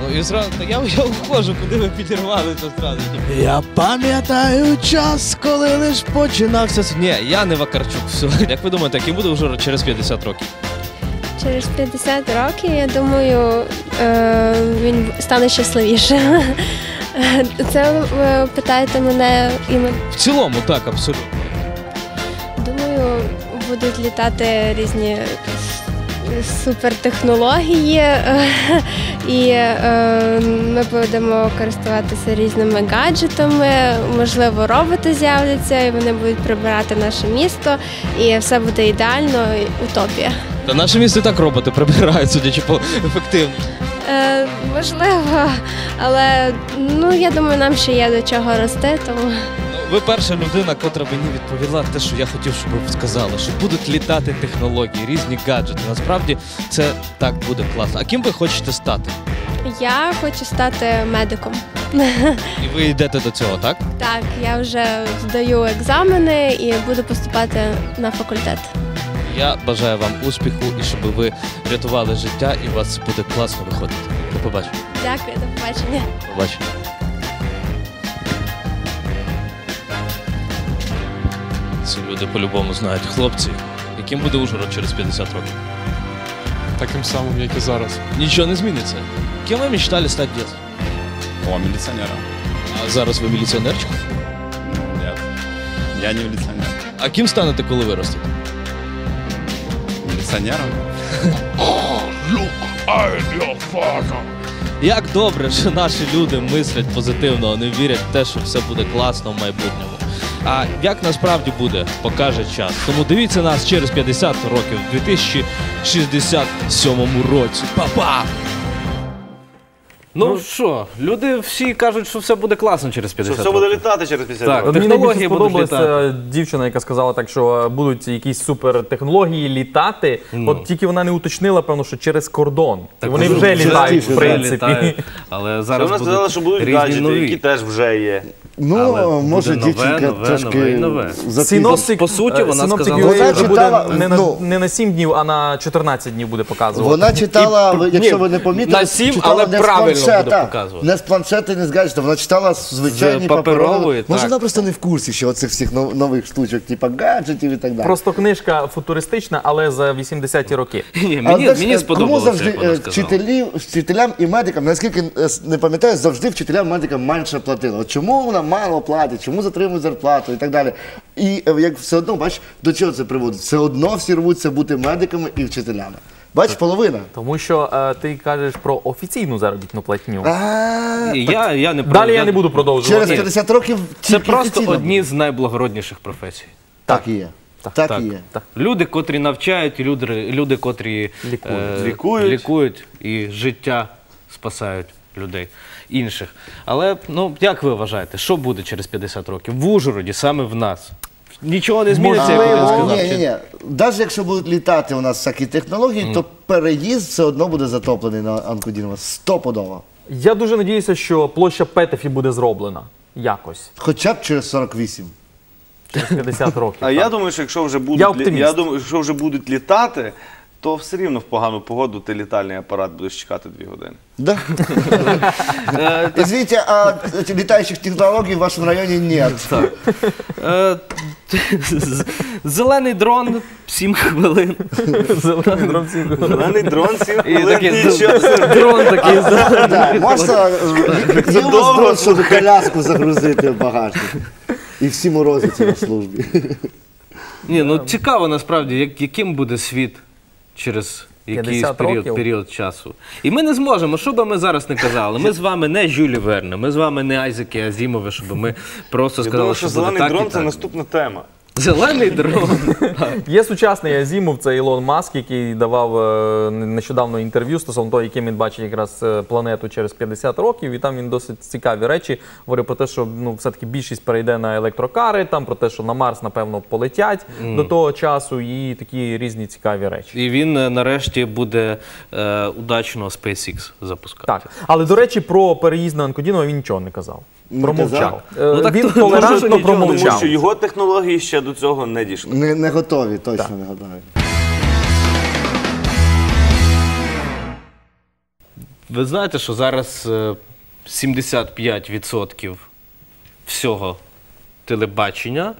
Ну і зразу я, я входжу, куди ви підірвалися зразу. Я пам'ятаю час, коли лиш починався. с- Ні, я не Вакарчук. Все. Як ви думаєте, яким буде Ужгород через 50 років? Через 50 років, я думаю, е, він стане щасливішим. Це ви питаєте мене іменно. В цілому, так, абсолютно. думаю, будуть літати різні супертехнології, і е, ми будемо користуватися різними гаджетами. Можливо, роботи з'являться, і вони будуть прибирати наше місто, і все буде ідеально, і утопія. Та наше місто і так роботи прибирають, судячи по ефективності. Е, можливо, але ну я думаю, нам ще є до чого рости, тому. Ви перша людина, котра мені відповіла те, що я хотів, щоб ви сказали, що будуть літати технології, різні гаджети. Насправді це так буде класно. А ким ви хочете стати? Я хочу стати медиком. І ви йдете до цього, так? Так, я вже здаю екзамени і буду поступати на факультет. Я бажаю вам успіху і щоб ви рятували життя і у вас буде класно виходити. До побачення. Дякую, до побачення. Побачення. Ці люди по-любому знають. Хлопці, яким буде Ужгород через 50 років? Таким самим, як і зараз. Нічого не зміниться. Ким ви мечтали стати в? О, милиционером. А зараз ви міліціонерчик? Нет. Я не милиционер. А ким станете, коли виростете? Милиционером? Як добре, що наші люди мислять позитивно, вони вірять в те, що все буде класно в майбутньому. А як насправді буде, покаже час. Тому дивіться нас через 50 років, в 2067 році. Па-па! Ну що, люди всі кажуть, що все буде класно через Що 50 все буде літати через 50 Так. років. Технології будуть сподобалася дівчина, яка сказала так, що будуть якісь супертехнології літати. Ну. От тільки вона не уточнила, певно, що через кордон. І вони вже літають, в принципі. Літають, але зараз вона сказала, що будуть різні гаджети, нові. які теж вже є. Ну, Але може, буде нове, дівчинка нове, трошки нове і нове. запізно- Синоптик, По суті, вона синоптик сказала- UA Вона вже читала, буде не, на, ну- не на 7 днів, а на 14 днів буде показувати. Вона читала, ви- якщо ні, ви не помітили, на сім, читала але не з правильно буде планшета, показувати. Не з планшета, не з гаджета, вона читала звичайні З паперової. Може, вона просто не в курсі, що оцих всіх нов- нових штучок, типу гаджетів і так далі. Просто книжка футуристична, але за 80-ті роки. Ні, А мені, знаєш, мені сподобалося, завжди вона е, сказала. вчителів, вчителям і медикам, наскільки е, с- не пам'ятаю, завжди вчителям медикам менше платили. От чому вона мало платить, чому затримують зарплату і так далі. І е, як все одно, бач, до чого це приводить? Все одно всі рвуться бути медиками і вчителями. Бач, половина. Тому що е, ти кажеш про офіційну заробітну платню. А, Я, я не Далі я не буду Через продовжувати. 50 років Це тільки просто офіційно. одні з найблагородніших професій. Так і є. Так, і є. Люди, котрі навчають, і люди, люди котрі Лікують. е, Лікують. лікують і життя спасають людей інших. Але ну як ви вважаєте, що буде через 50 років в Ужгороді, саме в нас? Нічого не зміниться, як Можливо, я сказав. ні, ні, ні. Навіть якщо будуть літати у нас всякі технології, то переїзд все одно буде затоплений на Анкудінова. Стопудово. Я дуже надіюся, що площа Петефі буде зроблена якось Хоча б через 48. через 50 років. А так. я думаю, що якщо вже будуть Я лі- оптиміст. я думаю, якщо вже будуть літати, то все рівно в погану погоду ти літальний апарат будеш чекати дві години. Да? Извините, а этих летающих технологий в вашем районе нет. Е, Зелений дрон 7 хвилин. Зелений дрон всім. Зелений дрон сім І хвилин такий нічого. дрон такий зелений. Да, можна е, є у вас дрон, щоб коляску загрузити в багажник. І всі морозяться на службі. Ні, ну цікаво насправді, як, яким буде світ через якийсь 50 період, років? період часу. І ми не зможемо, що би ми зараз не казали. Ми з вами не Жюлі Верне, ми з вами не Айзеки Азімови, щоб ми просто Я сказали, думаю, що, що буде зелений так дрон це так. наступна тема. Зелений дрон. Є сучасний Азімов, це Ілон Маск, який давав е, нещодавно інтерв'ю стосовно того, яким він бачить якраз е, планету через 50 років. І там він досить цікаві речі говорив про те, що ну все-таки більшість перейде на електрокари, там про те, що на Марс, напевно, полетять до того часу, і такі різні цікаві речі. І він е, нарешті буде е, удачно SpaceX запускати. Так, але до речі, про переїзд на Анкодінова він нічого не казав. Промовчав. Е, Ну, так він тому що толерантно промовчав. Тому що його технології ще до цього не дійшли. Не, не готові, точно не готові. Ви знаєте, що зараз е, 75% всього телебачення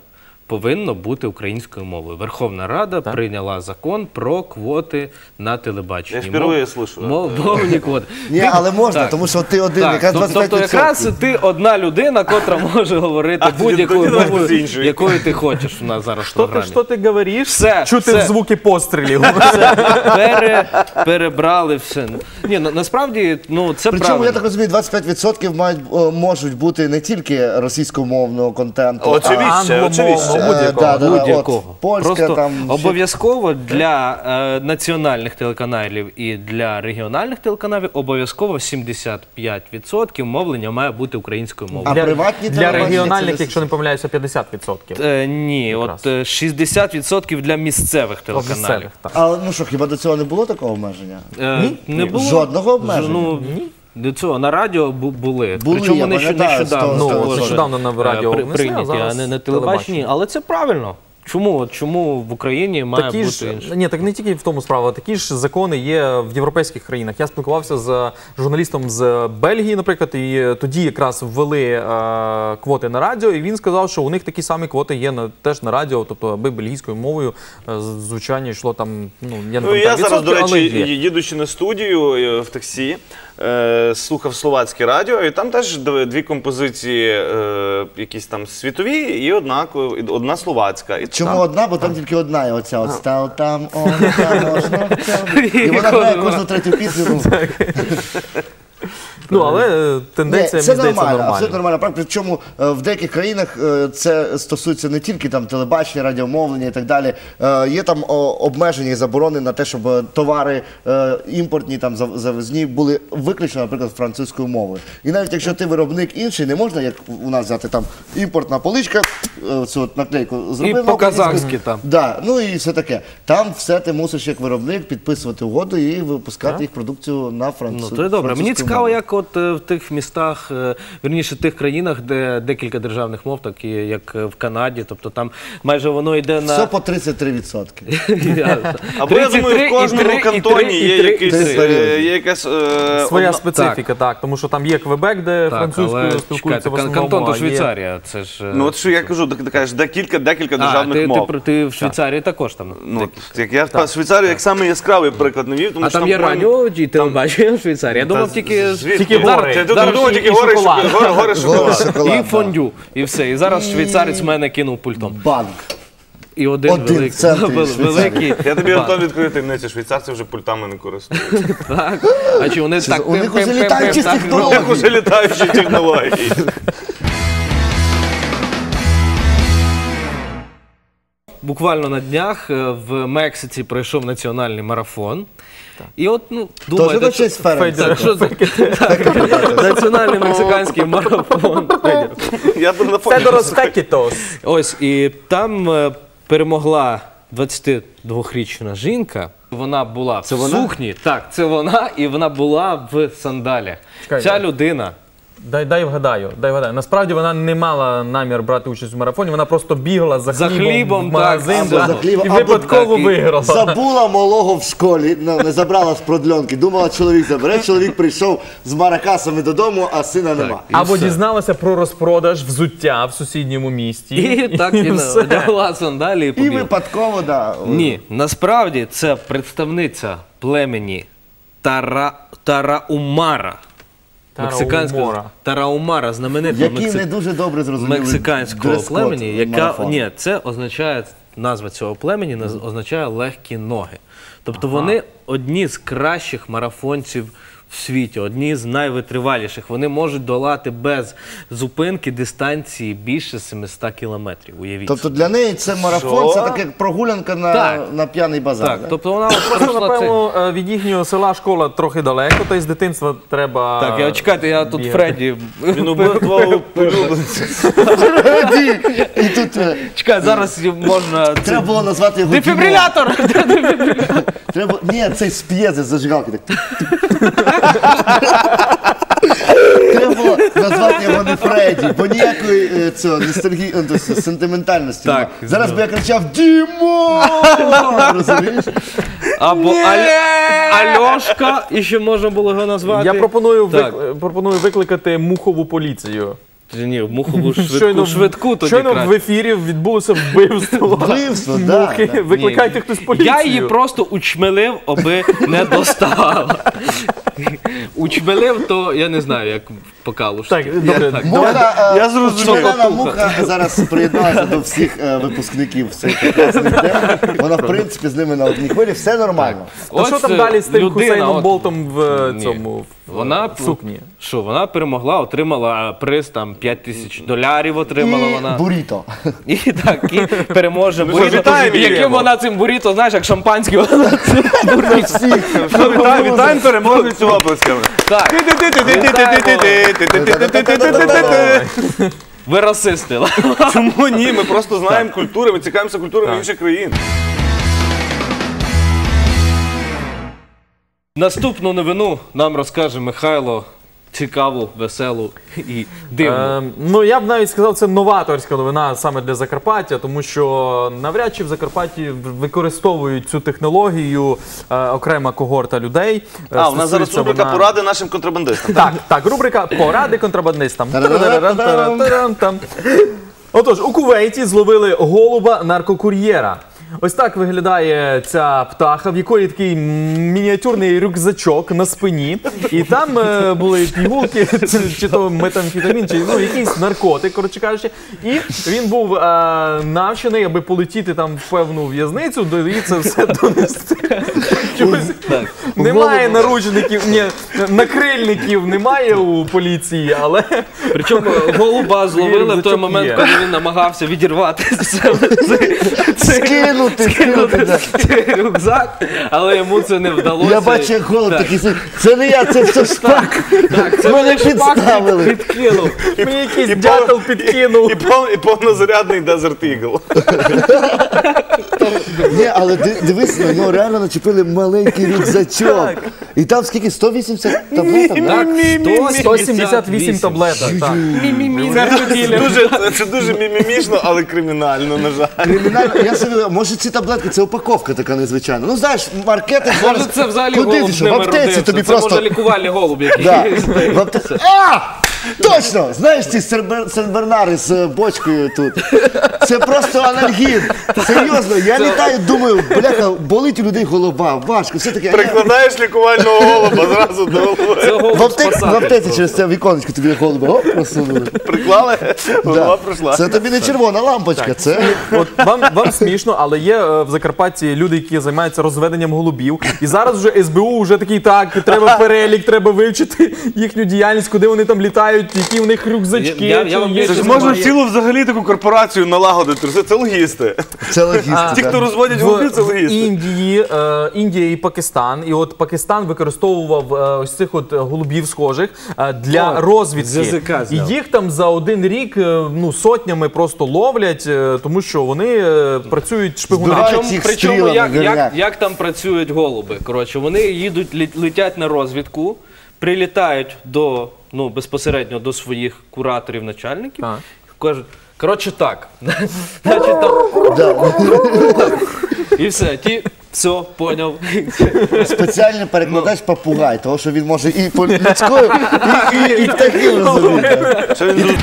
повинно бути українською мовою. Верховна Рада прийняла закон про квоти на телебаченні. Я впервые слышу, да. Мов, мовні квоти. Ні, Ти- але можна, так. тому що ти один, Так, якраз 25%. Тобто якраз ти одна людина, котра може говорити будь-якою мовою, якою ти хочеш у нас зараз в Що ти, програмі. що ти говориш? Все, Чути все. звуки пострілів. Пере, перебрали все. Ні, на, насправді, ну це Причому, правильно. я так розумію, 25% мають, можуть бути не тільки російськомовного контенту, Очевидно, а англомовного. Да, да, да, Будь-якого. от, польська Просто там ще- обов'язково для е, національних телеканалів і для регіональних телеканалів обов'язково 75% мовлення має бути українською мовою. А приватні для телебачення регіональних, якщо не помиляюся, 50%. Е, ні, Якраз. от е, 60% для місцевих телеканалів. Місцевих, так. А ну що, хіба до цього не було такого обмеження? Е, Не було Жодного обмеження? Ну, до цього на радіо бу- були. Були, Причому я вони пам'ятаю, нещодавно, сто- Ну, от нещодавно на е, радіо при- внесли, а прийняті, а зараз не на телебачення. телебаченні. Але це правильно. Чому? От Чому в Україні має Такі бути ж, інше? ні, так не тільки в тому справа, такі ж закони є в європейських країнах. Я спілкувався з журналістом з Бельгії, наприклад, і тоді якраз ввели е, квоти на радіо, і він сказав, що у них такі самі квоти є на теж на радіо, тобто аби бельгійською мовою е, звучання йшло там. Ну я не Ну, я зараз, до відсотки, але речі, є. їдучи на студію е, в таксі, е, слухав словацьке радіо, і там теж дві композиції, е, якісь там світові, і одна, одна словацька. І Чому там- одна, бо там тільки одна, і оця от став там, о, там, можна там. І вона грає кожну третю пісню. Ну. Але е, тенденція Ні, це мені здається нормально, нормальна. абсолютно нормально. Причому е, в деяких країнах е, це стосується не тільки там телебачення, радіомовлення і так далі. Е, Є там о, обмеження і заборони на те, щоб е, товари е, імпортні там зав- завезні були виключно, наприклад, французькою мовою. І навіть якщо ти виробник інший, не можна, як у нас взяти там імпортна поличка, е, цю от наклейку зробив. на по-казахськи там. Да, ну і все таке. Там все ти мусиш як виробник підписувати угоду і випускати їх продукцію на Ну, то є добре. Мені цікаво, як от е, в тих містах, е, вірніше, тих країнах, де декілька державних мов, такі як е, в Канаді, тобто там майже воно йде на. Все по 33%. Або я думаю, в кожному кантоні є якийсь, якась Своя специфіка, так. тому що там є Квебек, де французькою спілкуються в основному. кантон то Швейцарія. Це ж. Ну от що я кажу, ти кажеш, декілька, декілька державних мов. Ти, ти в Швейцарії також там. Ну, як я в Швейцарію як яскравий приклад навів, тому а що там є радіо і телебачення в Швейцарії. Я думав тільки? Тільки гори. Я Зараз думав, і- тільки гори шоколад. шоколад. Гори- Гори Гори шоколад. шоколад, і фондю, і все. І зараз швейцарець мене кинув пультом. Банк. І один, Один великий. центрі вел- великий. Я тобі Антон відкрию відкрити таємницю, швейцарці вже пультами не користуються. Так. А чи вони так у них уже літаючі технології. У них уже літаючі технології. Буквально на днях е, в Мексиці пройшов національний марафон. І от, ну, думаєте, честь Ференца. що це? Так, Національний мексиканський марафон. Я тут на фоні. Федорос Фекітос. Ось, і там е, перемогла 22-річна жінка. Вона була в сукні. Так, це вона, і вона була в сандалях. Чекай, Ця людина. Дай, дай вгадаю, дай вгадаю. Насправді вона не мала намір брати участь у марафоні, вона просто бігла за За хлібом, хлібом, в магазин так, за хлібом, і випадково так, виграла. Забула малого в школі, ну, не забрала з продльонки. Думала, чоловік забере. Чоловік прийшов з маракасами додому, а сина нема. Або дізналася про розпродаж взуття в сусідньому місті. І так і все. одягла сандалі і І побігла. випадково, да. Ні, насправді це представниця племені Тара, Тараумара. Мексиканського Тараумара, знаменитого Які мексик... не дуже добре зрозуміли. мексиканського племені, яка ні, це означає назва цього племені наз- означає легкі ноги. Тобто ага. вони одні з кращих марафонців в світі, одні з найвитриваліших. Вони можуть долати без зупинки дистанції більше 700 кілометрів. Уявіть. Тобто для неї це марафон, Що? це так як прогулянка на, Так. на п'яний базар. так, да? тобто вона от Просто, пройшла напевно, е, від їхнього села школа трохи далеко, та й з дитинства треба. Так, я чекайте, я тут бігати. Фредді. Він убив твого улюбленця. І тут е, Чекай, зараз можна. треба було назвати його Дефібрилятор! Дімон. Треба... Ні, цей з п'єзи, з зажигалки. Так. Треба було назвати його не Фредді, бо ніякої е, цього, ностальгії, е, тобто, сентиментальності. Так, нема. Зараз би я кричав Дімо! Розумієш? Або Аль- Альошка, і ще можна було його назвати. Я пропоную, Так. вик- пропоную викликати мухову поліцію. Ні, мухову швидку, Щойно, швидку тоді щойно краще. в ефірі відбулося вбивство. Вбивство, да, Мухи. да. Викликайте хтось поліцію. Я її просто учмелив, аби не доставала. Учмелив, то я не знаю, як по калушці. Так, добре, так. Муха, е, Я зрозумів. Червона муха зараз приєдналася до всіх е, випускників цих прекрасних тем. Вона, в принципі, з ними на одній хвилі, все нормально. Та що Ось, там е, далі з тим людина, Хусейном от- Болтом в е, Ні. цьому в, Вона сукні? Що, вона перемогла, отримала приз там 5 тисяч долярів отримала І вона. буріто. І так, і переможе буріто. вітаємо її. Яким вона цим буріто, знаєш, як шампанське, вона цим буріто. Вітаємо, переможницю оплесками. Так, ви расисти. Чому ні? Ми просто знаємо культури, ми цікавимося культурами інших країн. Наступну новину нам розкаже Михайло. Цікаву, веселу і дивну. Е, ну я б навіть сказав, це новаторська новина саме для Закарпаття, тому що навряд чи в Закарпатті використовують цю технологію е, окрема когорта людей. Е, А, у нас зараз стосується рубрика вона- поради нашим контрабандистам. Так, так, рубрика Поради контрабандистам. Та-дам-там. Отож, у Кувейті зловили голуба наркокур'єра. Ось так виглядає ця птаха, в якої такий мініатюрний рюкзачок на спині. І там е, були пігулки, чи, то метамфетамін, чи ну, якийсь наркотик, коротше кажучи. І він був е, навчений, аби полетіти там в певну в'язницю, і це все донести. Немає наручників, ні, накрильників немає у поліції, але Причому голуба зловили в той момент, є. коли він намагався відірвати з себе цей- цей- Скинути, скинути. да. цей рюкзак, але йому це не вдалося. Я бачу, як голод Так. такий. сидить. Це не я, це все шпак. Мене підставили. Підкинув. мені якийсь дятел підкинув. І, пов, і повнозарядний Desert Eagle. Ні, але ди- дивись, на нього реально начепили маленький рюкзачок. І там скільки? 180 таблеток? Так, 178 таблеток. Так. Це дуже, це, це дуже мімімішно, але кримінально, на жаль. Кримінально, я собі, може ці таблетки, це упаковка така незвичайна. Ну знаєш, маркетинг Може, зараз. це взагалі Куди голуб ти що? В ними аптеці родився. тобі Це просто. може лікувальний голуб який. Да. В апте- А! Точно! Знаєш ці сенбернари з бочкою тут. Це просто анальгін. Серйозно, я літаю, думаю, бляха, болить у людей голова, важко, все таке. Прикладаєш лікувального голуба зразу до голови. В аптеці, в аптеці через це віконечко тобі голуба оп, просунули. Приклали, голова пройшла. Це тобі не червона лампочка, це От вам, вам смішно, але є е, в Закарпатті люди, які займаються розведенням голубів. І зараз вже СБУ вже такий так, треба перелік, треба вивчити їхню діяльність, куди вони там літають, які в них рюкзачки. Я- я- я чи вам є, більше чи можна немає. цілу взагалі таку корпорацію налагодити. Це, це логісти. це логістика. Ті, хто розводять голубів, це логісти. Індії, е, Індія і Пакистан. І от Пакистан використовував е, ось цих от голубів схожих е, для О, з розвідки. язика І їх там за один рік е, ну, сотнями просто ловлять, е, тому що вони е, працюють шпигунами. Збирають Причому, їх причому стрілами, як, як, як там працюють голуби? Коротше, вони їдуть, лі- летять на розвідку, прилітають до, ну, безпосередньо до своїх кураторів, начальників, Так. кажуть, коротше так. Значить, там, і все, ті, все, поняв. Спеціально перекладач папугай, тому що він може і по людською, і, і, і птахів розуміти. Що він зрозумів?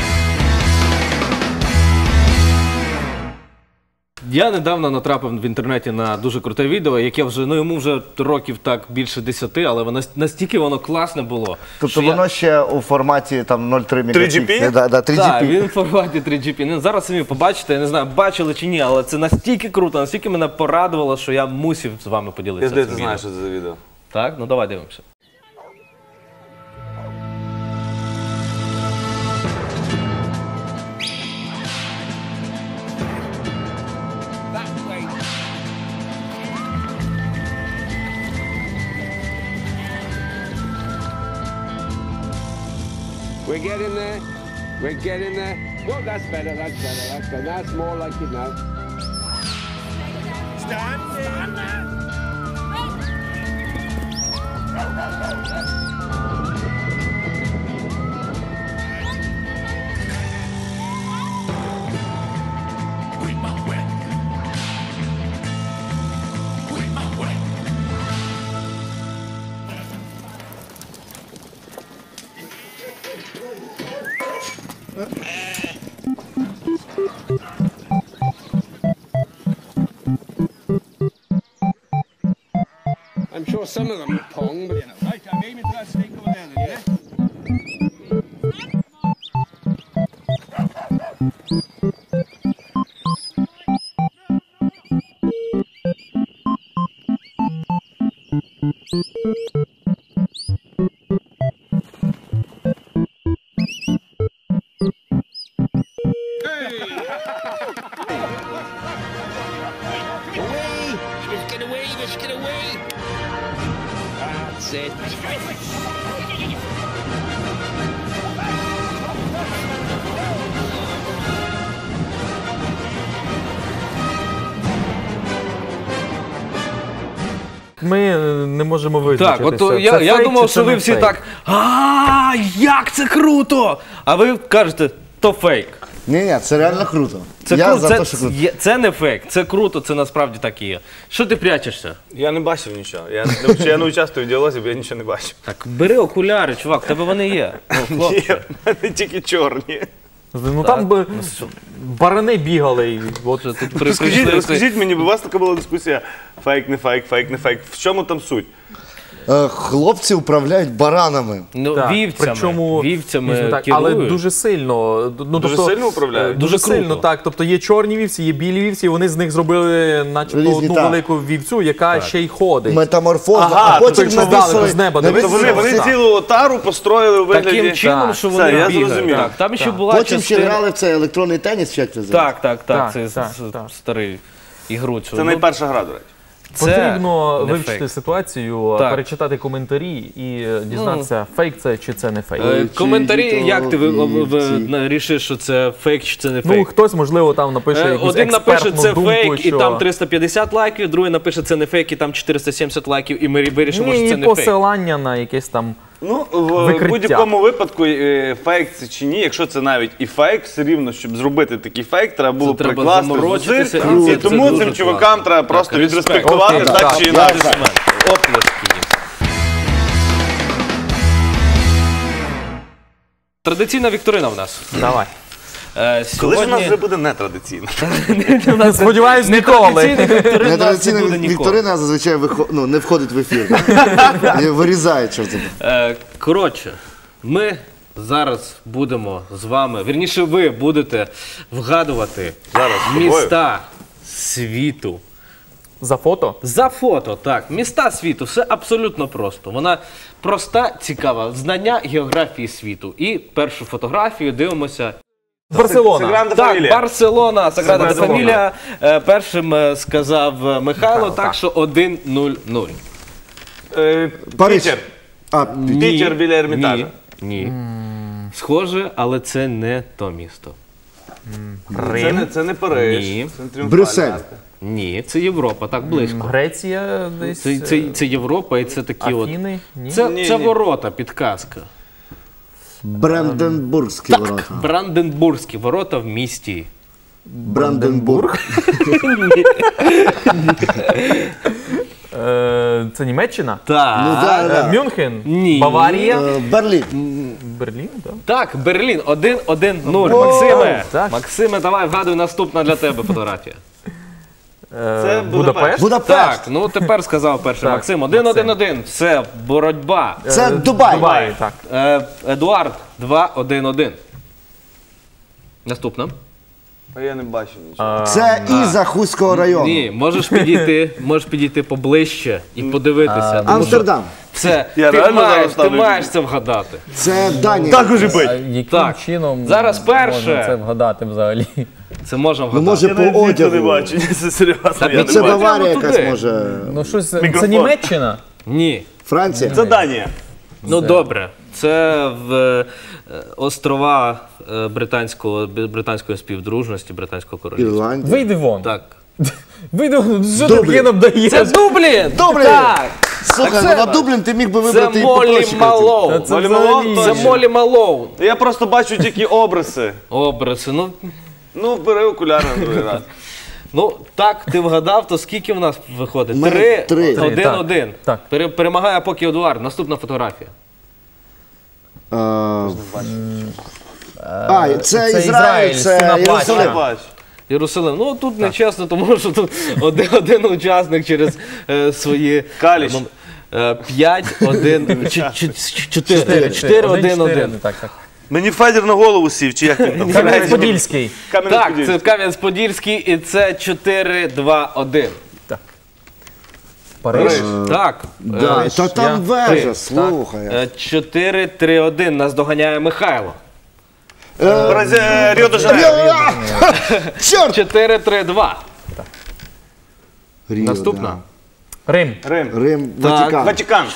Я недавно натрапив в інтернеті на дуже круте відео, яке вже, ну йому вже років так більше десяти, але воно настільки воно класне було. Тобто що я- воно ще у форматі там 0,3 3GP? мегапікселя. Да, да, 3GP. Так, він в форматі 3GP. Ну, зараз самі побачите, я не знаю, бачили чи ні, але це настільки круто, настільки мене порадувало, що я мусив з вами поділитися. Я цим знаю, відео. що це за відео. Так, ну давай дивимося. We're getting there. We're getting there. Well, that's better. That's better. That's better. That's more like it now. Stand. Stand there. Some of them Так, от це я, я фейк думав, що ви не всі фейк. так. А, як це круто! А ви кажете, то фейк. Ні, ні, це реально круто. Це я круто, за це, те, що круто. є- це не фейк, це круто, це насправді так і є. Що ти прячешся? Я не бачив нічого. Я не, я не участвую в діалозі, бо я нічого не бачив. Так, бери окуляри, чувак, в тебе вони є. Ну, Ні, хлопче. в мене тільки чорні. Ну там би барани бігали. і От тут Розкажіть, розкажіть мені, бо у вас така була дискусія. Фейк, не фейк, фейк, не фейк. В чому там суть? Е, Хлопці управляють баранами. Ну, Так, вівцями, причому, вівцями так, керують. але дуже сильно. Ну, Дуже тобто, сильно управляють? Дуже, Дуже круто. сильно, так. Тобто є чорні вівці, є білі вівці, і вони з них зробили начебто Різні, одну так. велику вівцю, яка ще й ходить. Метаморфоза, Ага, а потім тобто здалеку навісили, з неба навісили дивиться. Тобто вони, вони Так. цілу отару построїли у вигляді. Таким чином, Так. що Все, вони я бігають. зрозумів. Так, там ще була Потім ще частина... грали в цей електронний теніс, чи як це називається? Так, так, так, Так, це так, с- так. старий ігру цю. Це Ну, найперша гра, до речі. Це Потрібно не вивчити фейк. ситуацію, Так. перечитати коментарі і е, дізнатися, фейк це чи це не фейк. Е, Коментарі, Чи як ти ви- ви- ви- на- рішиш, що це фейк чи це не Ну, фейк? хтось, можливо, там напише Е, якусь Один напише експертну це думку, фейк, і що... там 350 лайків, другий напише це не фейк, і там 470 лайків, і ми вирішимо, що Ні, це і не фейк. посилання на якесь там. Ну, в Викриття. будь-якому випадку, е, фейк це чи ні, якщо це навіть і фейк, все рівно, щоб зробити такий фейк, треба було треба прикласти заморочитися, зусиль. і це- І це тому дуже цим чувакам класно. треба просто Так, респект. відреспектувати Окей, так так, чи інакше. Оплески. Традиційна вікторина в нас. Давай. Е, Коли ж у нас вже буде нетрадиційно? Сподіваюсь, ніколи. Нетрадиційна буде ніколи. вікторина зазвичай вихо- ну, не входить в ефір. І що це. Е, Коротше, ми зараз будемо з вами, вірніше, ви будете вгадувати Зараз з тобою. міста світу. За фото? За фото, так. Міста світу, все абсолютно просто. Вона проста, цікава. Знання географії світу. І першу фотографію дивимося. Барселона. Саграда Так, Фамілія. Барселона, Саграда де Барселона. Фамілія. Е, Першим е, сказав е, Михайло, так, так. що 1-0-0. Е, Париж. Пітер. А, Ні, Пітер біля Ермітажа. Ні. ні. Схоже, але це не то місто. Це не, це не Париж. Ні. Це не Тріумфальна Брюссель. арка. Ні, це Європа, так близько. Греція десь. Це, це, це Європа і це такі от. Афіни? Ні. Це, Ні, це ні. ворота, підказка. Бранденбургські ворота. Бранденбурзькі ворота в місті. Бранденбург. Е, Це Німеччина? Так. Ну, да, Е. Мюнхен? Ні. Баварія? Е, Берлін. Берлін, так? Так, Берлін 1-1-0. Максиме, так. Максиме, давай вгадуй наступна для тебе фотографія. Е, Це Будапешт. Будапешт. Так, ну тепер сказав перший Так, Максим. 1-1-1. Все, боротьба. Це Дубай. Дубай, так. Е, Едуард 2-1-1. Наступна. А я не бачу нічого. Це Іза Хуського району. Ні, можеш підійти, можеш підійти поближче і подивитися. тому що Амстердам. Це Я ти реально маєш, зараз ти ставлю маєш це вгадати. Це Данія. Так уже бить. Яким Так. чином Зараз перше. можна це вгадати взагалі? Це можна Ну, вгадати. може, Я по звідти не одягу. бачу. Це серйозно. Так, я ну, не Це бачу. Баварія прямо якась туди. може. Ну щось це Мікрофон. Німеччина? Ні. Франція. Це Данія. Ну добре. Це в е, острова е, британського британської співдружності, британського королівства. Ірландія. Вийди вон. Так. Вийди вон. Що Дублін. таке нам даєш? Це Дублін! Дублін! Так! Слухай, ну це- на Дублін ти міг би Це вибрати і Молі попроще. Малоу. Та це Молі взагалі- Це точно. Молі Малоу. Я просто бачу тільки обриси. Образи. Ну, Ну, бери окуляри на другий раз. ну так, ти вгадав, то скільки в нас виходить? Мене Три, три. один, Три, так. один. Так. Пере- Перемагає поки Едуард. Наступна фотографія. Е, А, це Ізраїль, це Єрусалим. Єрусалим. Ну тут нечесно, тому що тут один, один учасник через е, свої Каліч. ну, е, 5, 1, 4, 4, 1, 1. Так, так. Мені Федір на голову сів, чи як він там? Кам'янець-Подільський. Так, це Кам'янець-Подільський і це 4, 2, 1. Париж. Так. Да, Е, Та там вежа, слухай. Е, 4, 3, 1. Нас доганяє Михайло. Е, Ріо де Жанейро. Чорт! 4, 3, 2. Ріо, Наступна. Рим. Рим. Рим, Ватикан. Ватикан.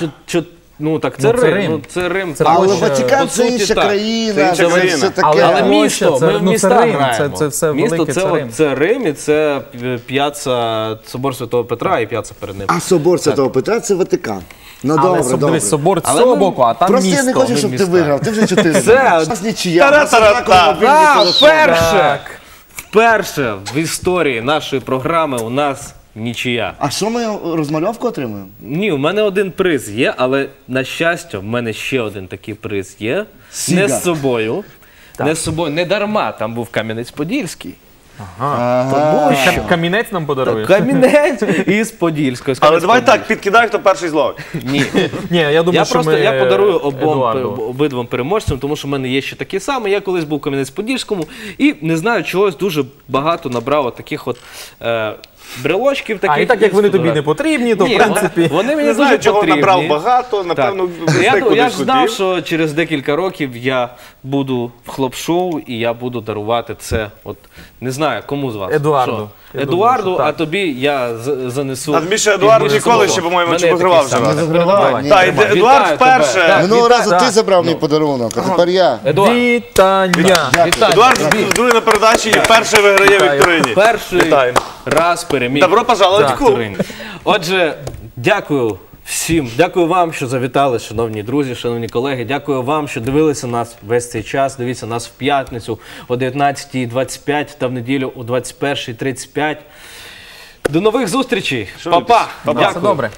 Ну так це Ну, це Рим. Рим. Ну, це Рим. Це Але Площа- Ватикан по це суті, інша так. країна, Це інша це країна. все таке. Але- Але місто, це- ми в ну, це Рим, це- граємо. це все місто велике, це, це Рим. це Рим і це п'яцца Собор Святого Петра і п'яцца перед ним. А собор Святого Петра це Ватикан. Ну Але добре, соб- добре. дивись, собор з Але цього ми- боку, а там Просто я не хочу, щоб ти міста. виграв. Ти вже чотири. Це- У нас нічия. Тара-тара-та. А, вперше! Вперше в історії нашої програми у нас нічия. А що ми розмальовку отримуємо? Ні, у мене один приз є, але на щастя, в мене ще один такий приз є. Сіга. Не з собою. Не з собою, не дарма, там був Кам'янець-Подільський. Ага. Камінець нам подаруєш? Камінець із Подільської. з Але давай так, підкидай, хто перший зловить. Ні. Ні, я думаю, Я що просто ми я подарую обом Едуарду. обидвом переможцям, тому що в мене є ще такі самі. Я колись був у Кам'янець-Подільському і не знаю, чогось дуже багато набрав таких от е, брелочків. Таких А і так як вони тобі не потрібні, то в принципі. вони мені Не знаю, дуже чого потрібні. набрав багато, напевно, Так. Я, знайду я ж знав, хотів. що через декілька років я буду в хлоп-шоу і я буду дарувати це. От не знаю, кому з вас. Едуарду. Що? Я Едуарду, думаю, що а так. тобі я з- занесу. А більше Едуард ніколи ще, по-моєму, чи вигравав вже раз. Давай. Ні, Так, тримай. Едуард Вітаю вперше. тебе. Минулого разу ти забрав мій подарунок, а тепер я. Едуард, Вітання! Едуард другий на передачі і перший виграє Вікторині. перший Вітаємо. раз переміг. Добро пожаловать в клуб. Отже, дякую всім. Дякую вам, що завітали, шановні друзі, шановні колеги. Дякую вам, що дивилися нас весь цей час. Дивіться нас в п'ятницю о 19.25 та в неділю о 21.35. До нових зустрічей. Па-па. Па-па. Дякую. Все добре.